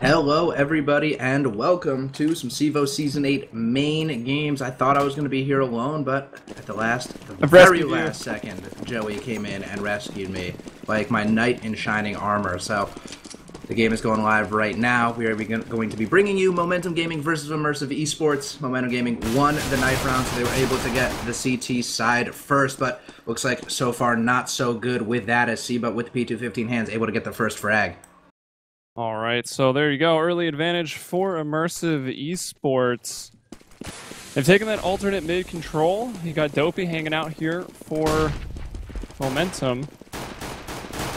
Hello, everybody, and welcome to some CEVO Season 8 main games. I thought I was going to be here alone, but at the last, the I've very rescued you. last second, Joey came in and rescued me, like my knight in shining armor. So, the game is going live right now. We are going to be bringing you Momentum Gaming versus Immersive Esports. Momentum Gaming won the knife round, so they were able to get the CT side first, but looks like so far not so good with that as C, but with the P250 hands, able to get the first frag. All right, so there you go. Early advantage for Immersive Esports. They've taken that alternate mid control. You got Dopey hanging out here for momentum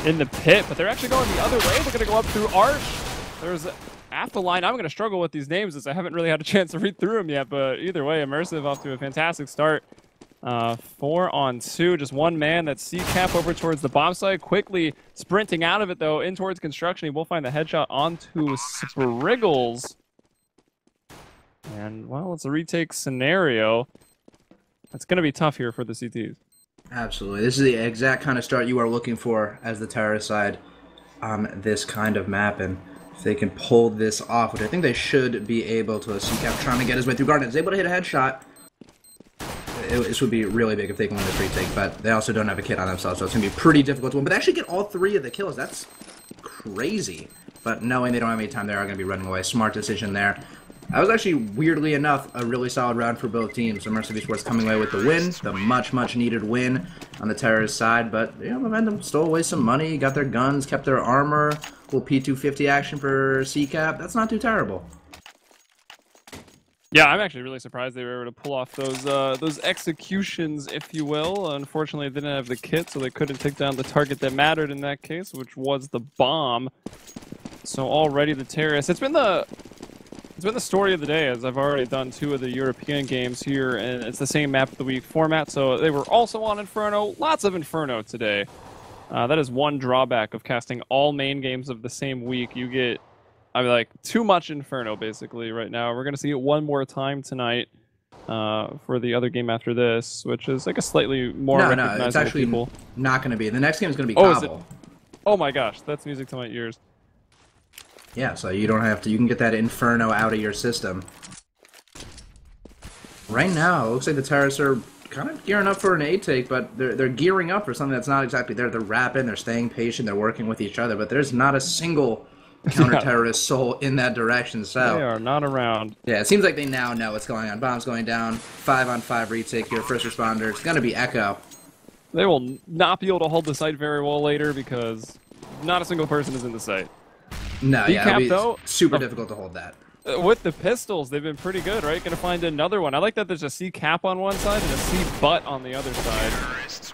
in the pit, but they're actually going the other way. They're going to go up through Arch. There's after line. I'm going to struggle with these names as I haven't really had a chance to read through them yet, but either way, Immersive off to a fantastic start. Uh, four on two, just one man. That's C-Cap over towards the bomb site. Quickly sprinting out of it, though, in towards construction. He will find the headshot onto Spriggles. And, well, it's a retake scenario. It's going to be tough here for the CTs. Absolutely. This is the exact kind of start you are looking for as the terrorist side on this kind of map. And if they can pull this off, which I think they should be able to, CCAP trying to get his way through Garden is able to hit a headshot. It, this would be really big if they can win this retake, but they also don't have a kit on themselves, so it's going to be pretty difficult to win. But they actually get all three of the kills. That's crazy. But knowing they don't have any time, they are going to be running away. Smart decision there. That was actually, weirdly enough, a really solid round for both teams. Immersive Esports coming away with the win, the much, much needed win on the terrorist side. But, you know, Momentum stole away some money, got their guns, kept their armor. Little P250 action for CCAP. That's not too terrible. Yeah, I'm actually really surprised they were able to pull off those uh, those executions, if you will. Unfortunately, they didn't have the kit, so they couldn't take down the target that mattered in that case, which was the bomb. So already the terrorists. It's been the it's been the story of the day, as I've already done two of the European games here, and it's the same map of the week format. So they were also on Inferno. Lots of Inferno today. Uh, that is one drawback of casting all main games of the same week. You get I mean, like too much Inferno basically right now. We're gonna see it one more time tonight uh, for the other game after this, which is like a slightly more no, no, it's actually people. not going to be. The next game is going to be Oh, is it- Cobble. Oh my gosh, that's music to my ears. Yeah, so you don't have to. You can get that Inferno out of your system. Right now, it looks like the terrorists are kind of gearing up for an A take, but they're they're gearing up for something that's not exactly there. They're rapping, they're staying patient, they're working with each other, but there's not a single counter-terrorist soul in that direction. So They are not around. yeah, it seems like they now know what's going on. Bombs going down. Five on five retake here. First responder. It's gonna be Echo. They will not be able to hold the site very well later because not a single person is in the site. No, yeah, it'll be though? super Oh. difficult to hold that. Uh, With the pistols, they've been pretty good, right? Gonna find another one. I like that there's a C cap on one side and a C butt on the other side.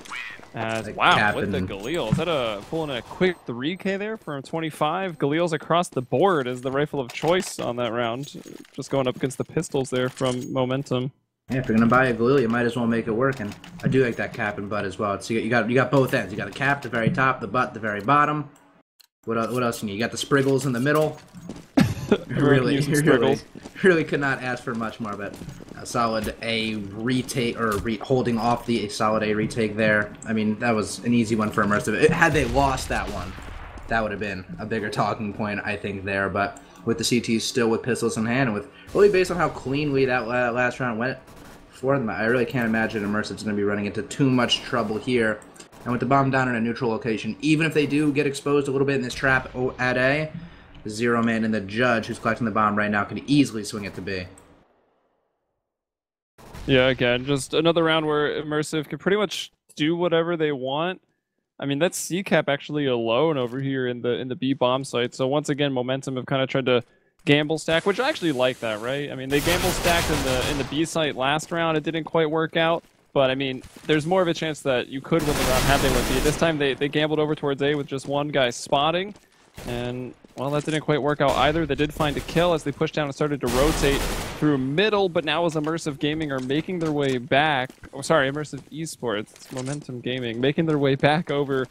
As, wow, cap with the Galil. Is that a pulling a quick 3K there from 25? Galil's across the board as the rifle of choice on that round. Just going up against the pistols there from Momentum. Yeah, if you're gonna buy a Galil, you might as well make it work. And I do like that cap and butt as well. So you got you got, you got both ends. You got the cap the very top, the butt the very bottom. What else, what else you need? You got the spriggles in the middle. really, really, spriggles. really could not ask for much more. But solid A retake or re- holding off the solid A retake there. I mean, that was an easy one for immersive. It, had they lost that one, that would have been a bigger talking point, I think, there. But with the CTs still with pistols in hand, and with really based on how cleanly that la- last round went for them, I really can't imagine Immersive's going to be running into too much trouble here. And with the bomb down in a neutral location, even if they do get exposed a little bit in this trap o- at A, Zero Man and the Judge, who's collecting the bomb right now, can easily swing it to B. Yeah, again, just another round where Immersive can pretty much do whatever they want. I mean, that's C-Cap actually alone over here in the in the B bomb site. So once again, Momentum have kind of tried to gamble stack, which I actually like that, right? I mean, they gamble stacked in the in the B site last round. It didn't quite work out, but I mean, there's more of a chance that you could win the round had they went B. This time they they gambled over towards A with just one guy spotting, and well, that didn't quite work out either. They did find a kill as they pushed down and started to rotate through middle, but now as Immersive Gaming are making their way back, oh, sorry, Immersive Esports, Momentum Gaming, making their way back over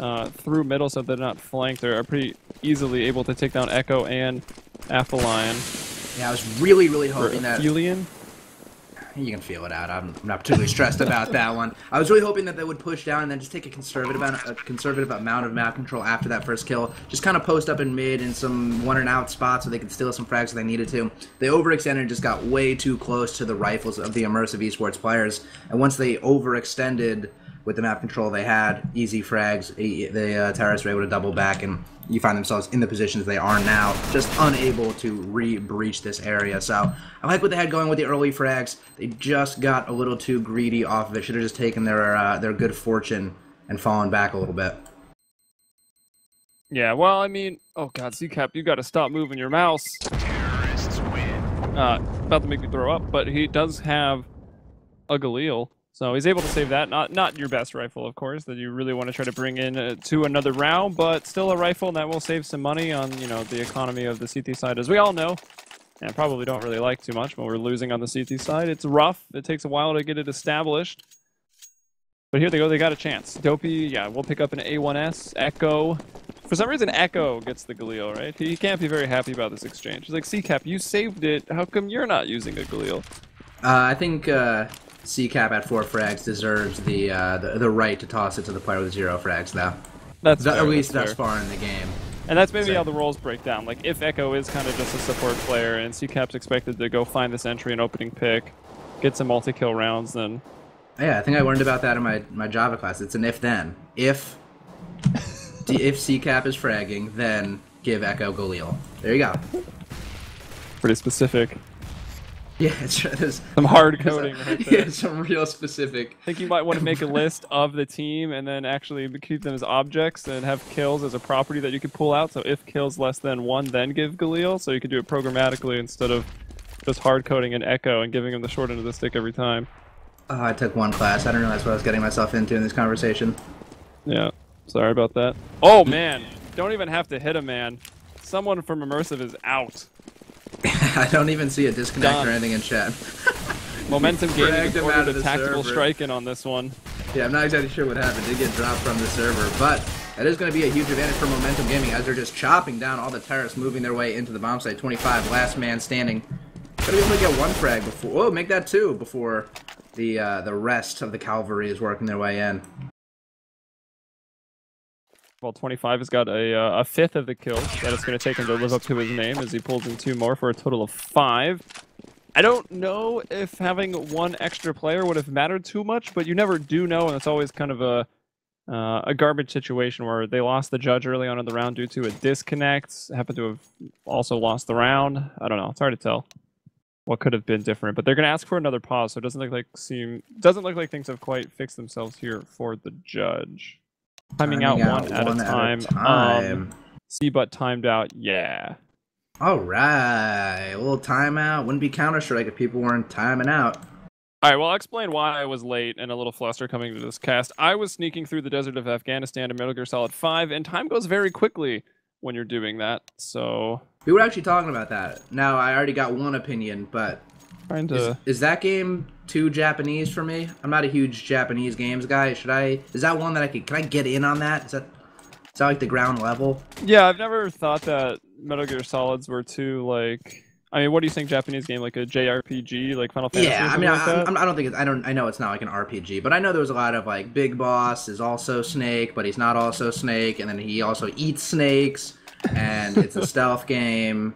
uh, through middle so they're not flanked. They're pretty easily able to take down Echo and Athelion. Yeah, I was really, really hoping that Aphelion? You can feel it out. I'm not particularly stressed about that one. I was really hoping that they would push down and then just take a conservative amount, a conservative amount of map control after that first kill. Just kind of post up in mid in some one and out spots so they could steal some frags if they needed to. They overextended and just got way too close to the rifles of the immersive esports players. And once they overextended with the map control they had, easy frags, the uh, terrorists were able to double back and you find themselves in the positions they are now, just unable to re-breach this area. So I like what they had going with the early frags. They just got a little too greedy off of it. Should have just taken their uh, their good fortune and fallen back a little bit. Yeah, well, I mean, oh god, Cap, you got to stop moving your mouse. Terrorists win. Uh, about to make me throw up, but he does have a Galil. So he's able to save that. Not not your best rifle, of course, that you really want to try to bring in uh, to another round, but still a rifle that will save some money on, you know, the economy of the CT side, as we all know. And probably don't really like too much, but we're losing on the CT side. It's rough. It takes a while to get it established. But here they go. They got a chance. Dopey, yeah, we'll pick up an A1S. Echo. For some reason, Echo gets the Galil, right? He can't be very happy about this exchange. He's like, C-Cap, you saved it. How come you're not using a Galil? Uh, I think uh, CCAP at four frags deserves the, uh, the, the right to toss it to the player with zero frags, though. That's fair, at least that's thus far in the game. And that's maybe so. how the roles break down. Like if Echo is kind of just a support player and CCAP's expected to go find this entry and opening pick, get some multi-kill rounds, then. Yeah, I think I learned about that in my, my Java class. It's an if-then. If if CCAP is fragging, then give Echo Galil. There you go. Pretty specific. Yeah, it's, there's some hard coding right there. Yeah, some real specific. I think you might want to make a list of the team and then actually keep them as objects and have kills as a property that you could pull out. So if kills less than one, then give Galil. So you could do it programmatically instead of just hard coding an echo and giving him the short end of the stick every time. Oh, I took one class. I didn't realize what I was getting myself into in this conversation. Yeah, sorry about that. Oh man, don't even have to hit a man. Someone from Immersive is out. I don't even see a disconnect Done. or anything in chat. Momentum Gaming ordered a tactical strike in on this one. Yeah, I'm not exactly sure what happened. Did get dropped from the server, but that is going to be a huge advantage for Momentum Gaming as they're just chopping down all the terrorists moving their way into the bomb site. 25, last man standing. Gotta be able to get one frag before. Oh, make that two before the uh, the rest of the cavalry is working their way in. Well, 25 has got a, uh, a fifth of the kills that it's going to take him to live up to his name as he pulls in two more for a total of five. I don't know if having one extra player would have mattered too much, but you never do know, and it's always kind of a uh, a garbage situation where they lost the judge early on in the round due to a disconnect. Happened to have also lost the round. I don't know. It's hard to tell what could have been different, but they're going to ask for another pause, so it doesn't look like seem doesn't look like things have quite fixed themselves here for the judge. Timing, out, out, one, at, one a time. At a time. Um, see, but timed out. Yeah. All right, a little timeout wouldn't be Counter Strike if people weren't timing out. All right, well, I'll explain why I was late and a little fluster coming to this cast. I was sneaking through the desert of Afghanistan to Metal Gear Solid 5, and time goes very quickly when you're doing that, so... We were actually talking about that. Now, I already got one opinion, but Trying to... Is, is, that game too Japanese for me? I'm not a huge Japanese games guy. Should I? Is that one that I could? Can I get in on that? Is that? Is that like the ground level? Yeah, I've never thought that Metal Gear Solids were too like. I mean, what do you think Japanese game like a JRPG like Final Fantasy? Yeah, I mean, like I, I, don't think it's, I don't I know it's not like an RPG, but I know there was a lot of like Big Boss is also Snake, but he's not also Snake, and then he also eats snakes, and it's a stealth game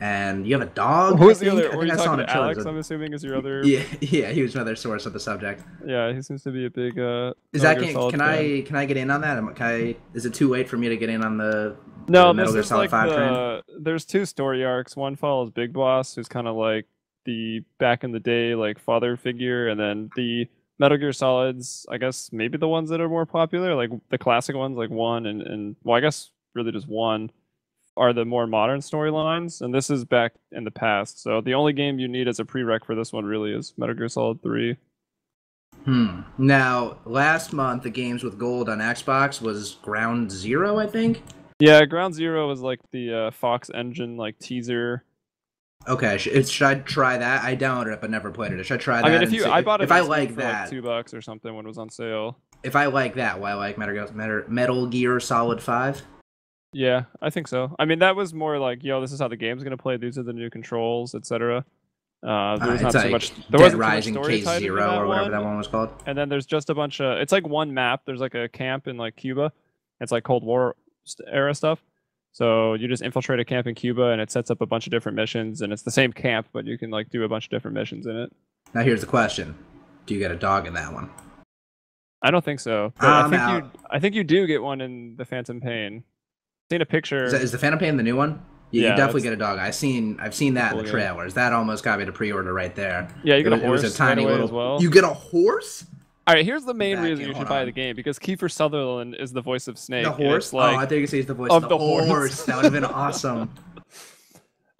and you have a dog. Who's the other? Were you talking to Alex? I'm assuming is your other. Yeah, yeah, he was another source of the subject. Yeah, he seems to be a big. uh Is that game, can I can I get in on that? Can I? Is it too late for me to get in on the? No, the Metal Gear Solid like 5 the, train? There's two story arcs. One follows Big Boss, who's kind of like the back in the day like father figure, and then the Metal Gear Solids. I guess maybe the ones that are more popular, like the classic ones, like one and and well, I guess really just one are the more modern storylines, and this is back in the past. So the only game you need as a prereq for this one really is Metal Gear Solid 3. Hmm. Now, last month, the games with gold on Xbox was Ground Zero, I think. Yeah, Ground Zero was like the uh, Fox Engine like teaser. Okay, should, should I try that? I downloaded it but never played it. Should I try that? I mean, if you, see, I bought it if I like that, like two bucks or something when it was on sale. If I like that, why like Metal Gear, Metal Gear Solid Five? Yeah, I think so. I mean, that was more like, yo, this is how the game's gonna play. These are the new controls, etc. Uh, there Uh, was it's not like so much. There wasn't Rising Case Zero or whatever one. that one was called. And then there's just a bunch of. It's like one map. There's like a camp in like Cuba. It's like Cold War era stuff. So you just infiltrate a camp in Cuba, and it sets up a bunch of different missions, and it's the same camp, but you can like do a bunch of different missions in it. Now here's the question: Do you get a dog in that one? I don't think so. But I think out. you. I think you do get one in the Phantom Pain. Seen a picture. Is, that, is the Phantom Pain the new one? Yeah, Yeah, you definitely get a dog. I've seen I've seen that in the Cool, yeah. trailers. That almost got me to pre-order right there. yeah, you get it, a horse It was a tiny little. well. You get a horse? All right, here's the main Back reason you should buy on. the game because Kiefer Sutherland is the voice of Snake. The horse? Like, oh, I think you say it's the voice of the the, horse. horse. That would have been awesome.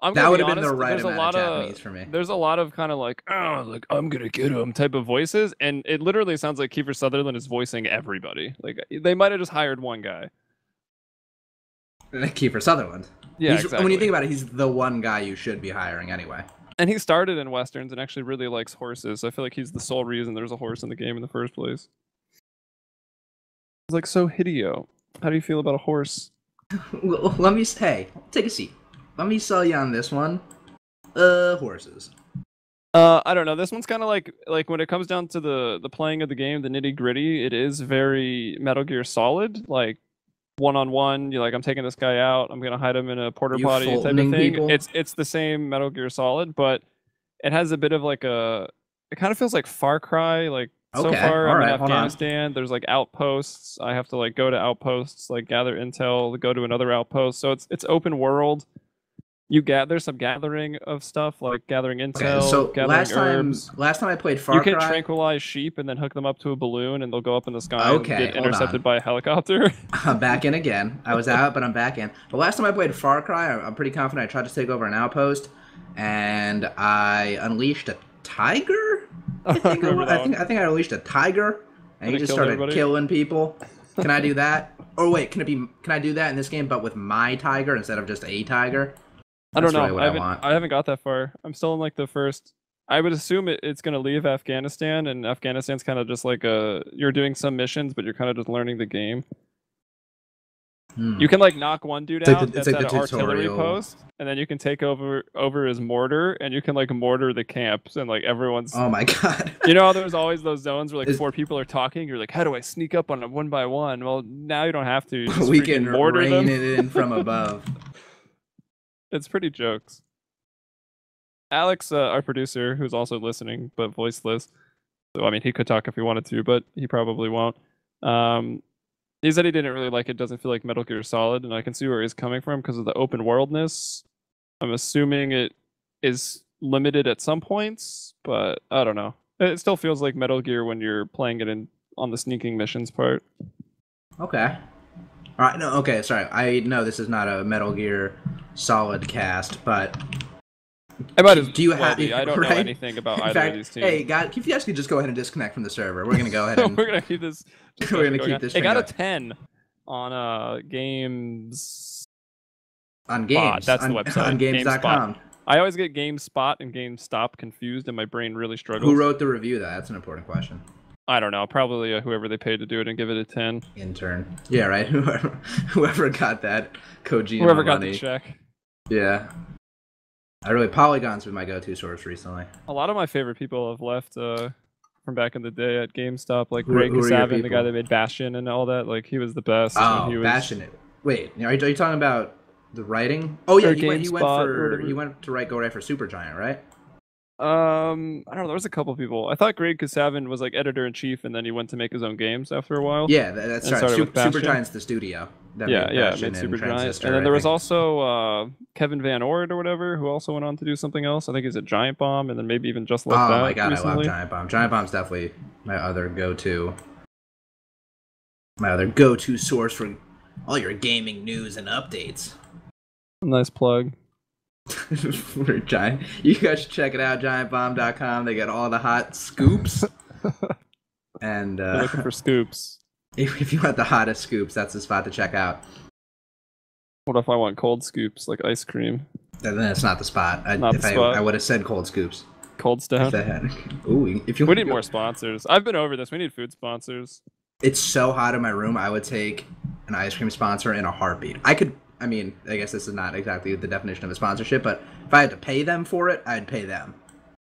I'm that would be have been the right there's a amount lot of of Japanese for me. there's a lot of kind of like oh like I'm gonna get him type of voices, and it literally sounds like Kiefer Sutherland is voicing everybody. Like they might have just hired one guy. Kiefer Sutherland. Yeah, He's- exactly. When you think about it, he's the one guy you should be hiring anyway. and he started in westerns and actually really likes horses. So I feel like he's the sole reason there's a horse in the game in the first place. It's like so Hideo. How do you feel about a horse? Let me hey, take a seat. Let me sell you on this one. Uh, horses. Uh, I don't know. This one's kind of like like when it comes down to the the playing of the game, the nitty gritty. It is very Metal Gear Solid, like one on one. You're like, I'm taking this guy out. I'm gonna hide him in a porter You potty type of thing. people? It's it's the same Metal Gear Solid, but it has a bit of like a. It kind of feels like Far Cry. Like so Okay, far, I'm alright, in. Afghanistan. There's like outposts. I have to like go to outposts, like gather intel, go to another outpost. So it's it's open world. You gather some gathering of stuff like gathering intel. Okay, so gathering last time, last time I played Far Cry. You can tranquilize sheep and then hook them up to a balloon, and they'll go up in the sky Okay, and get intercepted on. by a helicopter. I'm back in again. I was out, but I'm back in. But last time I played Far Cry, I- I'm pretty confident I tried to take over an outpost, and I unleashed a tiger. I think, remember I think. I think I unleashed a tiger, and he just started everybody? killing people. Can I do that? Or wait, can it be? Can I do that in this game, but with my tiger instead of just a tiger? I don't know. really I I haven't, want. I haven't got that far. I'm still in like the first. I would assume it, it's going to leave Afghanistan, and Afghanistan's kind of just like a you're doing some missions, but you're kind of just learning the game. Hmm. You can like knock one dude It's like out the- it's that's like at the an artillery post, and then you can take over over his mortar, and you can like mortar the camps, and like everyone's. Oh my god. You know, there's always those zones where like Is- four people are talking. You're like, how do I sneak up on them one by one? Well, now you don't have to. We can mortar rain them. it in from above. It's pretty jokes. Alex, uh, our producer, who's also listening but voiceless, so I mean, he could talk if he wanted to, but he probably won't. Um, he said he didn't really like it. Doesn't feel like Metal Gear Solid, and I can see where he's coming from because of the open worldness. I'm assuming it is limited at some points, but I don't know. It still feels like Metal Gear when you're playing it in on the sneaking missions part. Okay. All right. No. Okay. Sorry. I know this is not a Metal Gear Solid cast, but I might as Do you have-. I don't know anything about in either fact, of these teams. hey, guys, if you guys could just go ahead and disconnect from the server, we're gonna go ahead and we're gonna keep this. We're gonna keep on. this It got a ten on uh games. on Spot, games. that's the on, website, on games.com. I always get GameSpot and GameStop confused, and my brain really struggles. Who wrote the review? That that's an important question. I don't know. Probably uh, whoever they paid to do it and give it a ten. Intern. Yeah. Right. Whoever whoever got that Kojima Whoever got money. the check. Yeah. I really Polygon's been my go-to source recently. A lot of my favorite people have left uh, from back in the day at GameStop, like Who- Greg who Kasavin, the guy that made Bastion and all that. Like he was the best. Oh, he was... Bastion. Wait, are you, are you talking about the writing? Oh yeah, he went, he went for he went to write go right for Supergiant, right? Um, I don't know. There was a couple people. I thought Greg Kasavin was like editor in chief, and then he went to make his own games after a while. Yeah, that's right. Super. Supergiant's the studio. that yeah, yeah, made and Supergiant. And then there was also uh, Kevin Van Ord or whatever, who also went on to do something else. I think he's a Giant Bomb, and then maybe even just like Oh that my god, recently. I love Giant Bomb. Giant Bomb's definitely my other go-to. My other go-to source for all your gaming news and updates. Nice plug. For Giant, you guys should check it out. GiantBomb.com. They got all the hot scoops. and uh, looking for scoops. if, if you want the hottest scoops, that's the spot to check out. What if I want cold scoops, like ice cream, Then it's not the spot. I, Not if the I, spot. I would have said cold scoops. cold stuff? Ooh, if you We need more sponsors. I've been over this. We need food sponsors. It's so hot in my room. I would take an ice cream sponsor in a heartbeat. I could. I mean, I guess this is not exactly the definition of a sponsorship, but if I had to pay them for it, I'd pay them.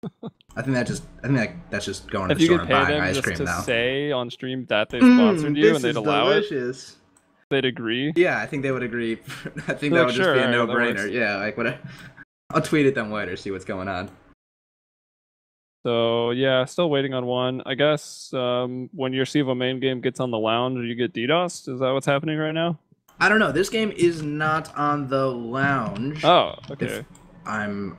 I think that just I think that, that's just going to the store and pay buying them ice just cream to now. say on stream that they sponsored you and they'd allow it, delicious. they'd agree. Yeah, I think they would agree. I think They're that would like, just be a no-brainer. works." Yeah, like what? I'll tweet at them later, see what's going on. So yeah, still waiting on one. I guess um, when your CEVO main game gets on the lounge, you get DDoS. Is that what's happening right now? I don't know. This game is not on the lounge. Oh, okay. I'm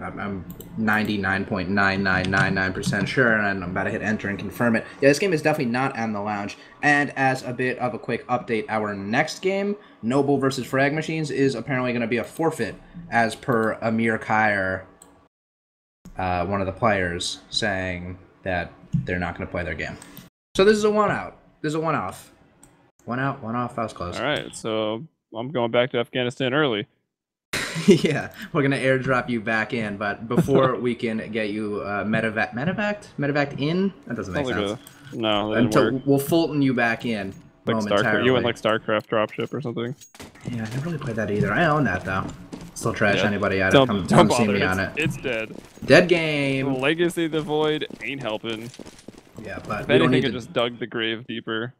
I'm- I'm 99.9999% sure, and I'm about to hit enter and confirm it. Yeah, this game is definitely not on the lounge. And as a bit of a quick update, our next game, Noble versus Frag Machines, is apparently going to be a forfeit, as per Amir Khair, uh, one of the players, saying that they're not going to play their game. So this is a one out. This is a one off. One out, one off. That was close. All right, so I'm going back to Afghanistan early. yeah, we're gonna airdrop you back in, but before we can get you uh, medevac, medevac, medevac in, that doesn't make like sense. a- no, Until work. we'll Fulton you back in Like Starcraft, you went like Starcraft dropship or something. yeah, I never really played that either. I own that though. Still trash Yeah. anybody out. Don't, Come, come see me It's, on it. it's dead. Dead game. Legacy of the Void ain't helping. Yeah, but If anything, need it to. just dug the grave deeper.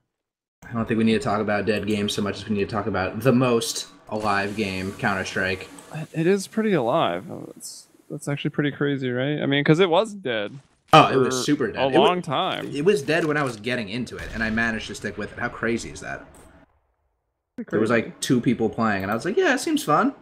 I don't think we need to talk about dead games so much as we need to talk about the most alive game, Counter Strike. It is pretty alive. That's that's actually pretty crazy, right? I mean, because it was dead. Oh, it was super dead. A It long time. It was dead when I was getting into it, and I managed to stick with it. How crazy is that? There was like two people playing, and I was like, "Yeah, it seems fun."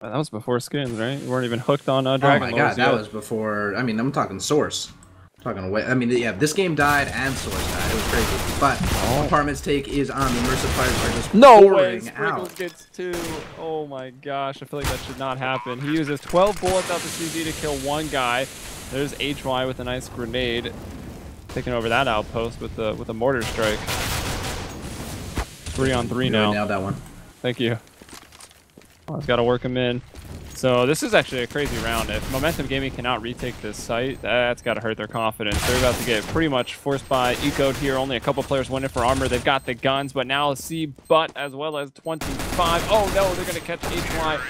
that was before skins, right? You weren't even hooked on uh, Oh my Lords god, that was before. I mean, I'm talking Source. I'm talking way. I mean, yeah, this game died and Source died. It was crazy. But Oh. Apartment's take is on the immersive players are just No way, pouring Sprinkles out. gets two. Oh my gosh, I feel like that should not happen. He uses 12 bullets out the CZ to kill one guy. There's HY with a nice grenade, taking over that outpost with the with a mortar strike. Three on three You really now. nailed that one. Thank you. Oh, I've got to work him in. So this is actually a crazy round. If Momentum Gaming cannot retake this site, that's got to hurt their confidence. They're about to get pretty much forced by Ecoed here. Only a couple players winning for armor. They've got the guns, but now C Butt as well as 25. Oh no, they're going to catch HY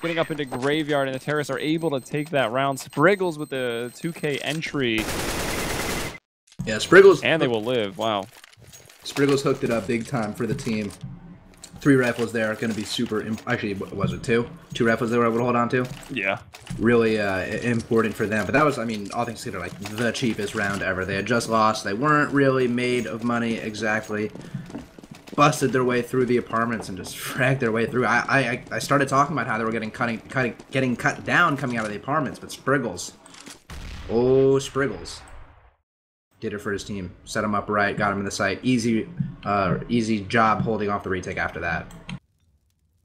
getting up into Graveyard, and the Terrorists are able to take that round. Spriggles with the 2k entry, Yeah, Spriggles. and they will live. Wow. Spriggles hooked it up big time for the team. Three rifles there, are going to be super. Imp- Actually, was it two? Two rifles they were able to hold on to. Yeah. Really uh, important for them. But that was, I mean, all things considered, like the cheapest round ever. They had just lost. They weren't really made of money exactly. Busted their way through the apartments and just fragged their way through. I, I, I started talking about how they were getting cutting, cutting, getting cut down coming out of the apartments, but Spriggles, oh Spriggles, did it for his team. Set him up right, got him in the site. Easy, uh, easy job holding off the retake after that.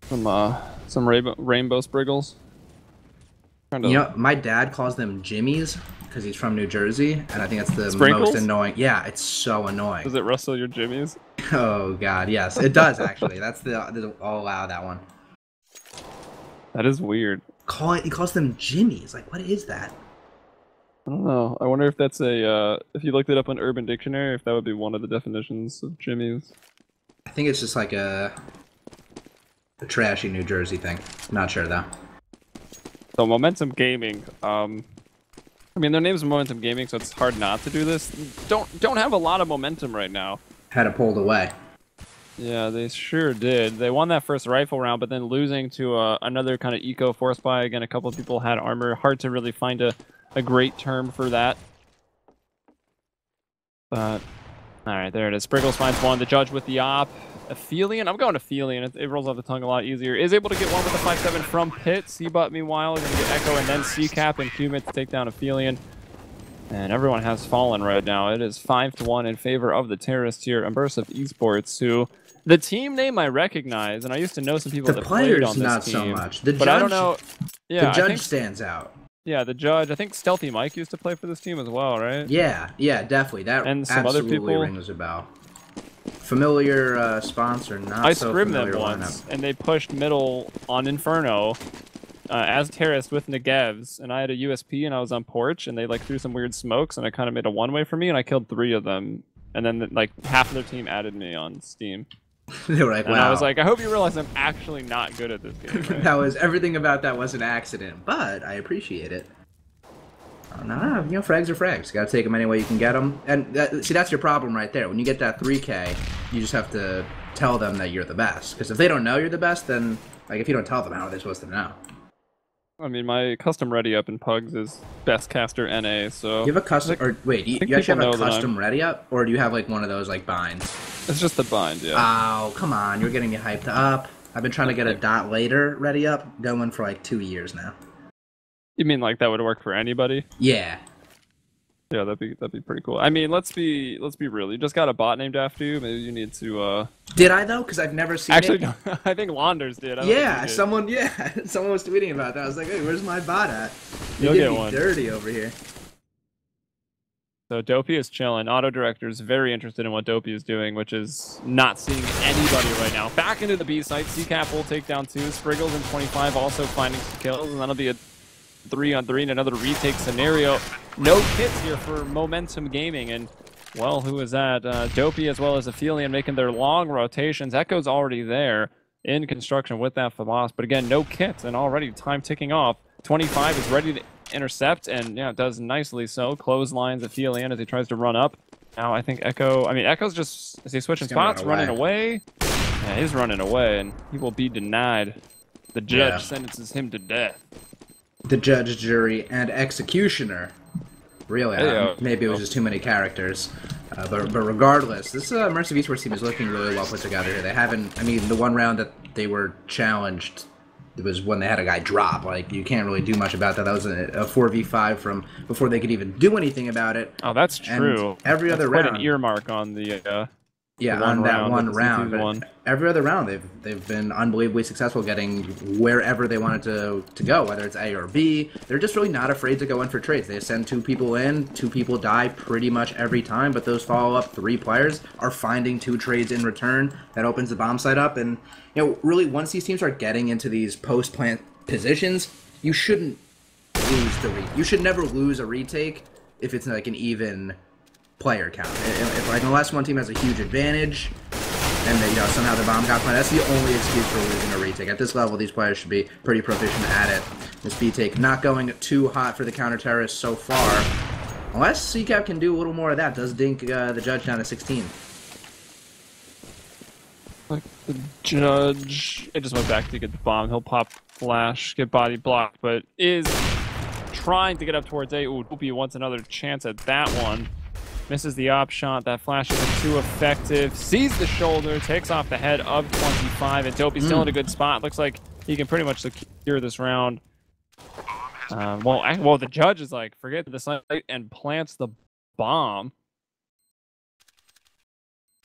Some uh, some rainbow, rainbow Spriggles. To- You know, my dad calls them Jimmies because he's from New Jersey, and I think that's the Sprinkles? most annoying. Yeah, it's so annoying. Does it rustle your jimmies? Oh God, yes, it does actually. That's the, the I'll allow that one. That is weird. Call it. He calls them Jimmies. Like, what is that? I don't know. I wonder if that's a uh, if you looked it up on Urban Dictionary, if that would be one of the definitions of Jimmy's. I think it's just like a, a trashy New Jersey thing. Not sure though. So Momentum Gaming. Um, I mean their name's Momentum Gaming, so it's hard not to do this. Don't don't have a lot of momentum right now. Had it pulled away. Yeah, they sure did. They won that first rifle round, but then losing to uh, another kind of eco force buy again. A couple of people had armor. Hard to really find a, a great term for that. But all right, there it is. Spriggles finds one. The judge with the op. Aphelion. I'm going Aphelion. It, it rolls off the tongue a lot easier. Is able to get one with the 5-7 from Pit. Seabot, meanwhile, is going to get Echo and then CCap and Qmit to take down Aphelion. And everyone has fallen right now. It is 5 to 1 in favor of the terrorists here, Immersive Esports, who the team name I recognize, and I used to know some people The that played on this not team. so much. The but judge. I don't know. Yeah, the judge think, stands out. Yeah, the judge. I think Stealthy Mike used to play for this team as well, right? Yeah, yeah, definitely. That And some other people. rings a bell. Familiar uh, sponsor, not I so scrimmed them once, lineup. and they pushed middle on Inferno uh, as terrorist with Negevs, and I had a USP, and I was on porch, and they like threw some weird smokes, and I kind of made a one way for me, and I killed three of them, and then like half of their team added me on Steam. they were like, And wow. I was like, I hope you realize I'm actually not good at this game. right? that was everything about that was an accident, but I appreciate it. Uh, no, you know, frags are frags. You gotta take them any way you can get them. And that, see, that's your problem right there. When you get that 3K, you just have to tell them that you're the best. Because if they don't know you're the best, then like if you don't tell them, how are they supposed to know? I mean, my custom ready up in Pugs is best caster NA, so You have a custom, or wait, you, you actually have a custom ready up, or do you have like one of those like binds? it's just the bind, yeah. Oh, come on, you're getting me hyped up. I've been trying to get a dot later ready up, going for like two years now. you mean like that would work for anybody? Yeah, Yeah, that'd be that'd be pretty cool. I mean, let's be let's be real. You just got a bot named after you. Maybe you need to. uh did I though? Because I've never seen Actually, it. no, I think Launders did. Yeah, did. someone. Yeah, someone was tweeting about that. I was like, "Hey, where's my bot at?" You You'll get me one. dirty over here. So Dopey is chilling. Auto director is very interested in what Dopey is doing, which is not seeing anybody right now. Back into the B site. CCAP will take down two. Spriggles in 25 also finding some kills, and that'll be a three on three in another retake scenario. No kits here for Momentum Gaming, and well, who is that? Uh, Dopey as well as Aphelion making their long rotations. Echo's already there in construction with that Famas, but again, no kits, and already time ticking off. 25 is ready to intercept, and yeah, does nicely so. Clotheslines Aphelion as he tries to run up. Now I think Echo. I mean, Echo's just is he switching He's spots, run running away? Yeah, he's running away, and he will be denied. The judge Yeah. sentences him to death. The judge, jury, and executioner. Really, Hey, um, uh, maybe it was just too many characters. Uh, but, but regardless, this uh, Immersive Esports team is looking really well put together here. They haven't. I mean, the one round that they were challenged it was when they had a guy drop. Like you can't really do much about that. That was a four v five from before they could even do anything about it. Oh, that's And true. every That's other quite round- an earmark on the. Uh, Yeah, on that round one round. But one. every other round, they've they've been unbelievably successful getting wherever they wanted to to go, whether it's A or B. They're just really not afraid to go in for trades. They send two people in, two people die pretty much every time. But those follow up three players are finding two trades in return. That opens the bomb site up, and you know, really, once these teams start getting into these post plant positions, you shouldn't lose the re- you should never lose a retake if it's like an even player count. If, if, like unless one team has a huge advantage and they, you know somehow the bomb got planted, that's the only excuse for losing a retake. At this level, these players should be pretty proficient at it. This B take not going too hot for the counter terrorists so far. Unless CCAP can do a little more of that, does dink uh, the judge down to 16. like the judge, it just went back to get the bomb. He'll pop flash, get body blocked, but is trying to get up towards A. Ooh, Dopey wants another chance at that one. Misses the op shot. That flash isn't too effective. Sees the shoulder, takes off the head of 25, and Dopey's still in a good spot. Looks like he can pretty much secure this round. Um, well, I, well, the judge is like, forget the site and plants the bomb.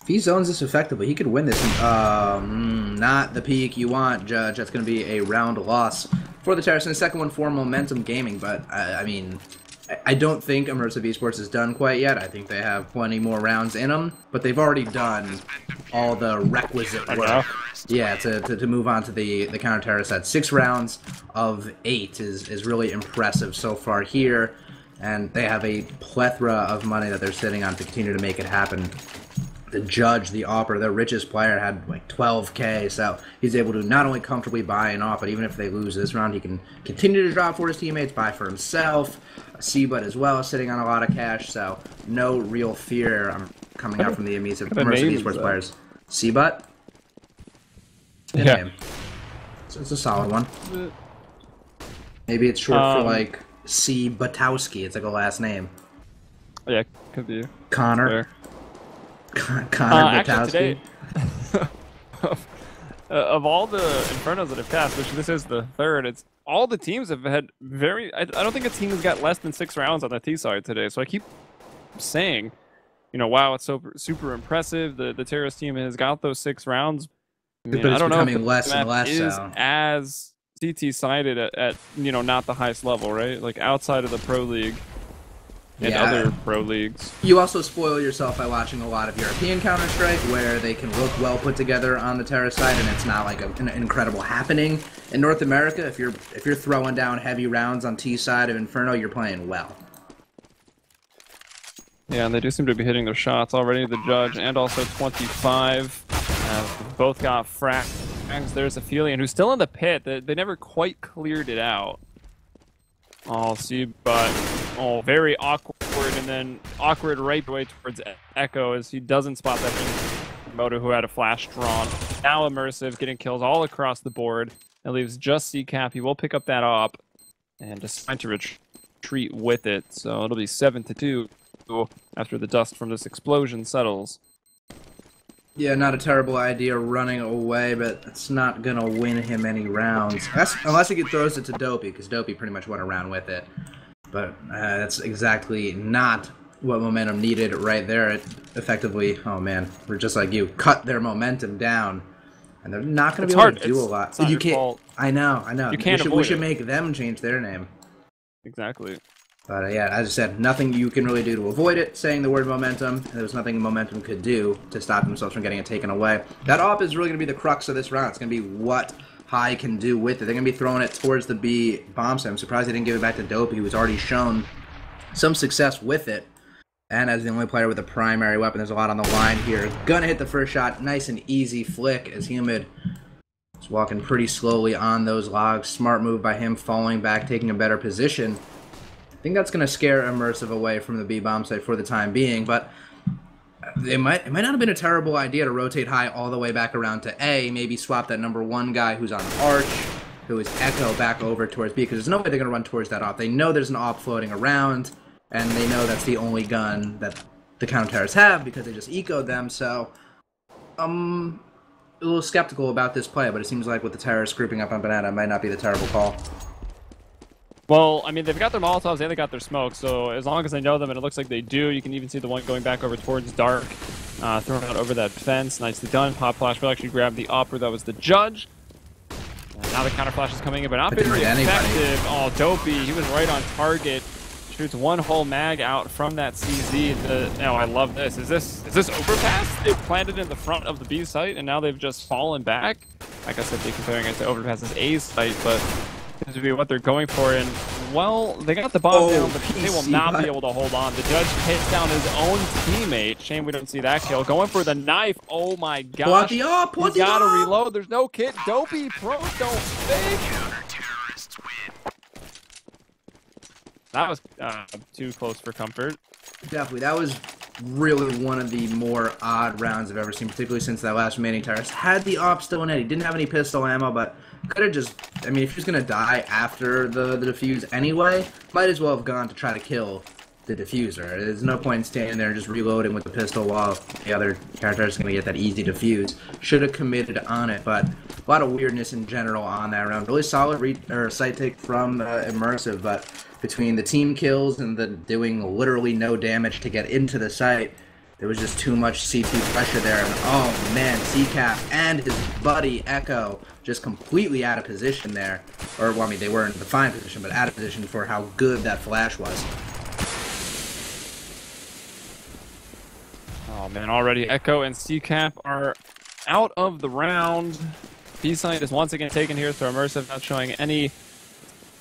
If he zones this effectively, he could win this. Um, not the peak you want, Judge. That's going to be a round loss for the Terrorists. And the second one for Momentum Gaming. But, I, I mean, I- don't think Immersive Esports is done quite yet. I think they have plenty more rounds in them. But they've already done all the requisite work. Yeah, to, to, to move on to the, the counter-terrorist side. Six rounds of eight is, is really impressive so far here. And they have a plethora of money that they're sitting on to continue to make it happen the judge, the opera, their richest player had like 12k, so he's able to not only comfortably buy and off, but even if they lose this round, he can continue to drop for his teammates, buy for himself. Seabud as well, sitting on a lot of cash, so no real fear I'm coming out from the kind of immersive is esports that? players. Seabud? Good Yeah. name. It's a solid one. Maybe it's short for Um, like C. Batowski. It's like a last name. Yeah, could be. Connor. Con- Connor Uh, Batowski. actually, today, of, uh, of all the Infernos that have cast, which this is the third, it's all the teams have had very. I, I don't think a team has got less than six rounds on the T side today. So I keep saying, you know, wow, it's so super impressive. The the terrorist team has got those six rounds. I, mean, But I don't know if less and less is so. as CT sided at, at you know not the highest level, right? Like outside of the pro league and Yeah. other pro leagues. You also spoil yourself by watching a lot of European Counter Strike, where they can look well put together on the terror side, and it's not like a, an incredible happening. In North America, if you're if you're throwing down heavy rounds on T side of Inferno, you're playing well. Yeah, and they do seem to be hitting their shots already, the judge, and also 25. Uh, both got frags. There's Aphelion, who's still in the pit. They, they never quite cleared it out. Oh, see, but oh, very awkward, and then awkward right away towards Echo as he doesn't spot that Moto who had a flash drawn. Now Immersive getting kills all across the board. It leaves just CCAP. He will pick up that op and decide to retreat with it. So it'll be 7 to 2 after the dust from this explosion settles. Yeah, not a terrible idea running away, but it's not gonna win him any rounds. That's, unless he throws it to Dopey, because Dopey pretty much went around with it. But uh, that's exactly not what momentum needed right there. It effectively, oh man, we're just like you, cut their momentum down. And they're not going to be able to do it's, a lot. you can't. Fault. I know. I know. You can't we should, we should make them change their name. Exactly. But uh, yeah, as I said, nothing you can really do to avoid it. Saying the word momentum, there was nothing momentum could do to stop themselves from getting it taken away. That op is really going to be the crux of this round. It's going to be what High can do with it. They're going to be throwing it towards the B bomb site. I'm surprised they didn't give it back to Dopey, who's already shown some success with it. And as the only player with a primary weapon, there's a lot on the line here. Gonna hit the first shot. Nice and easy flick as Humid is walking pretty slowly on those logs. Smart move by him, falling back, taking a better position. I think that's going to scare Immersive away from the B bomb site for the time being, but it might it might not have been a terrible idea to rotate high all the way back around to A, maybe swap that number one guy who's on Arch, who is Echo, back over towards B, because there's no way they're going to run towards that op. They know there's an op floating around and they know that's the only gun that the counter terrorists have because they just ecoed them. So, um, a little skeptical about this play, but it seems like with the terrorists grouping up on Banana, it might not be the terrible call. Well, I mean, they've got their Molotovs and they got their smoke, so as long as I know them, and it looks like they do, you can even see the one going back over towards Dark, uh, thrown out over that fence. Nicely done. Pop Flash will actually grab the Opera that was the judge. And now the counter flash is coming in, but not But very effective. Oh, Dopey, he was right on target. Shoots one whole mag out from that CZ. The, oh, I love this. Is this is this overpass? They planted in the front of the B site, and now they've just fallen back. Like I said, they're comparing it to overpass as A site, but seems to be what they're going for. And well, they got the bomb Oh, down, but they will not be able to hold on. The judge hits down his own teammate. Shame we don't see that kill. Going for the knife. Oh my gosh. Pull out the op! Pull You out gotta op! reload. There's no kit. Dopey pros don't fake. That was uh, too close for comfort. Definitely, that was really one of the more odd rounds I've ever seen, particularly since that last remaining terrorist had the op still in it. He didn't have any pistol ammo, but could have just. I mean, if he was gonna die after the the defuse anyway, might as well have gone to try to kill the diffuser. There's no point in standing there and just reloading with the pistol while the other character is gonna get that easy defuse. Should have committed on it, but a lot of weirdness in general on that round. Really solid re- or sight take from uh, immersive, but between the team kills and the doing literally no damage to get into the site, there was just too much CT pressure there. And oh man, CCAP and his buddy Echo just completely out of position there. Or, well, I mean, they were in the fine position, but out of position for how good that flash was. Oh man, already Echo and CCAP are out of the round. B site is once again taken here, so Immersive not showing any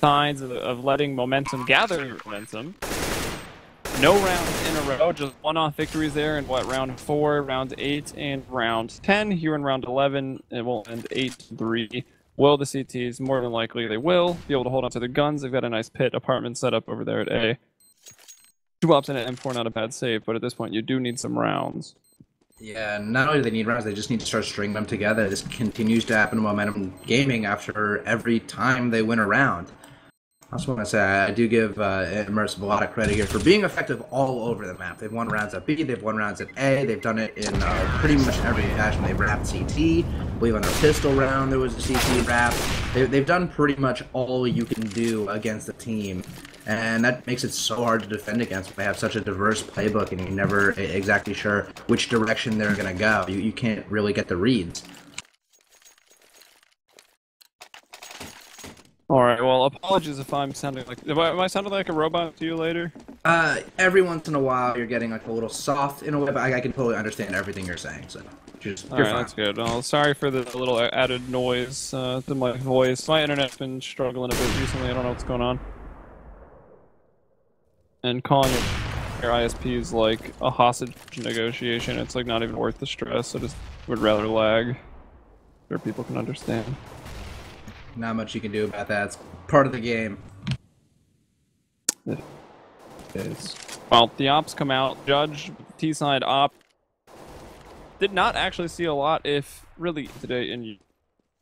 signs of, of letting momentum gather momentum. No rounds in a row, just one-off victories there in what round four, round eight, and round ten. Here in round eleven, it will end eight three. Will the CTs? More than likely, they will be able to hold on to their guns. They've got a nice pit apartment set up over there at A. Two ops and an M4, not a bad save, but at this point, you do need some rounds. Yeah, not only do they need rounds, they just need to start stringing them together. This continues to happen to Momentum Gaming after every time they win a round. I also want to say I do give uh, Immersive a lot of credit here for being effective all over the map. They've won rounds at B, they've won rounds at A, they've done it in uh, pretty much every fashion. They've wrapped CT, I believe on their pistol round there was a CT wrap. They, they've done pretty much all you can do against the team. And that makes it so hard to defend against. They have such a diverse playbook, and you're never exactly sure which direction they're going to go. You, you can't really get the reads. All right. Well, apologies if I'm sounding like am I, am I sounding like a robot to you later? Uh, every once in a while, you're getting like a little soft in a way, but I, I can totally understand everything you're saying. So, just, All right, that's good. Well, sorry for the little added noise uh, to my voice. My internet's been struggling a bit recently. I don't know what's going on. And calling it your ISP is like a hostage negotiation. It's like not even worth the stress. I just would rather lag. Sure, people can understand. Not much you can do about that. It's part of the game. It is. Well, the ops come out. Judge T side op did not actually see a lot, if really, today in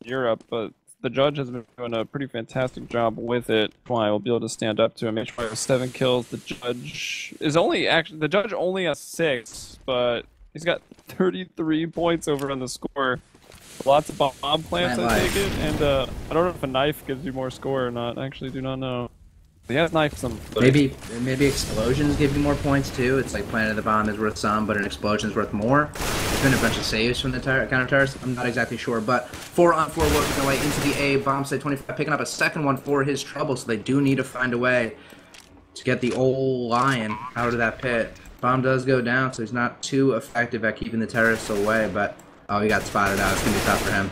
Europe, but the judge has been doing a pretty fantastic job with it. Why will be able to stand up to him. H has seven kills. The judge is only actually the judge only has six, but he's got 33 points over on the score. Lots of bomb plants, I take it, and uh, I don't know if a knife gives you more score or not. I actually do not know. He has knife some. Maybe maybe explosions give you more points too. It's like planting the bomb is worth some, but an explosion is worth more. There's been a bunch of saves from the counter terrorists. I'm not exactly sure, but four on four working their way into the A. Bomb site 25 picking up a second one for his trouble, so they do need to find a way to get the old lion out of that pit. Bomb does go down, so he's not too effective at keeping the terrorists away, but oh, he got spotted out. It's gonna be tough for him.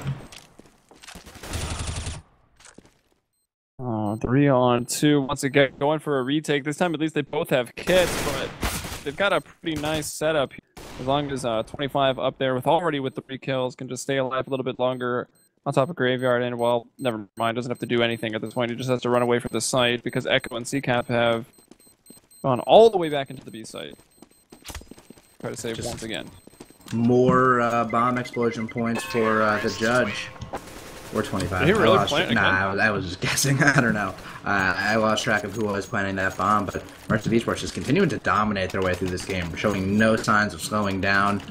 Oh, three on two. Once again, going for a retake. This time, at least they both have kits, but they've got a pretty nice setup. As long as uh, 25 up there with already with three kills can just stay alive a little bit longer on top of Graveyard, and well, never mind, doesn't have to do anything at this point. He just has to run away from the site because Echo and CCAP have gone all the way back into the B site. Try to save just once again. More uh, bomb explosion points for uh, the judge. Or 25. Did he really I lost, plant Nah, I was, I was just guessing. I don't know. Uh, I lost track of who was planning that bomb, but Mercy Esports is continuing to dominate their way through this game, showing no signs of slowing down.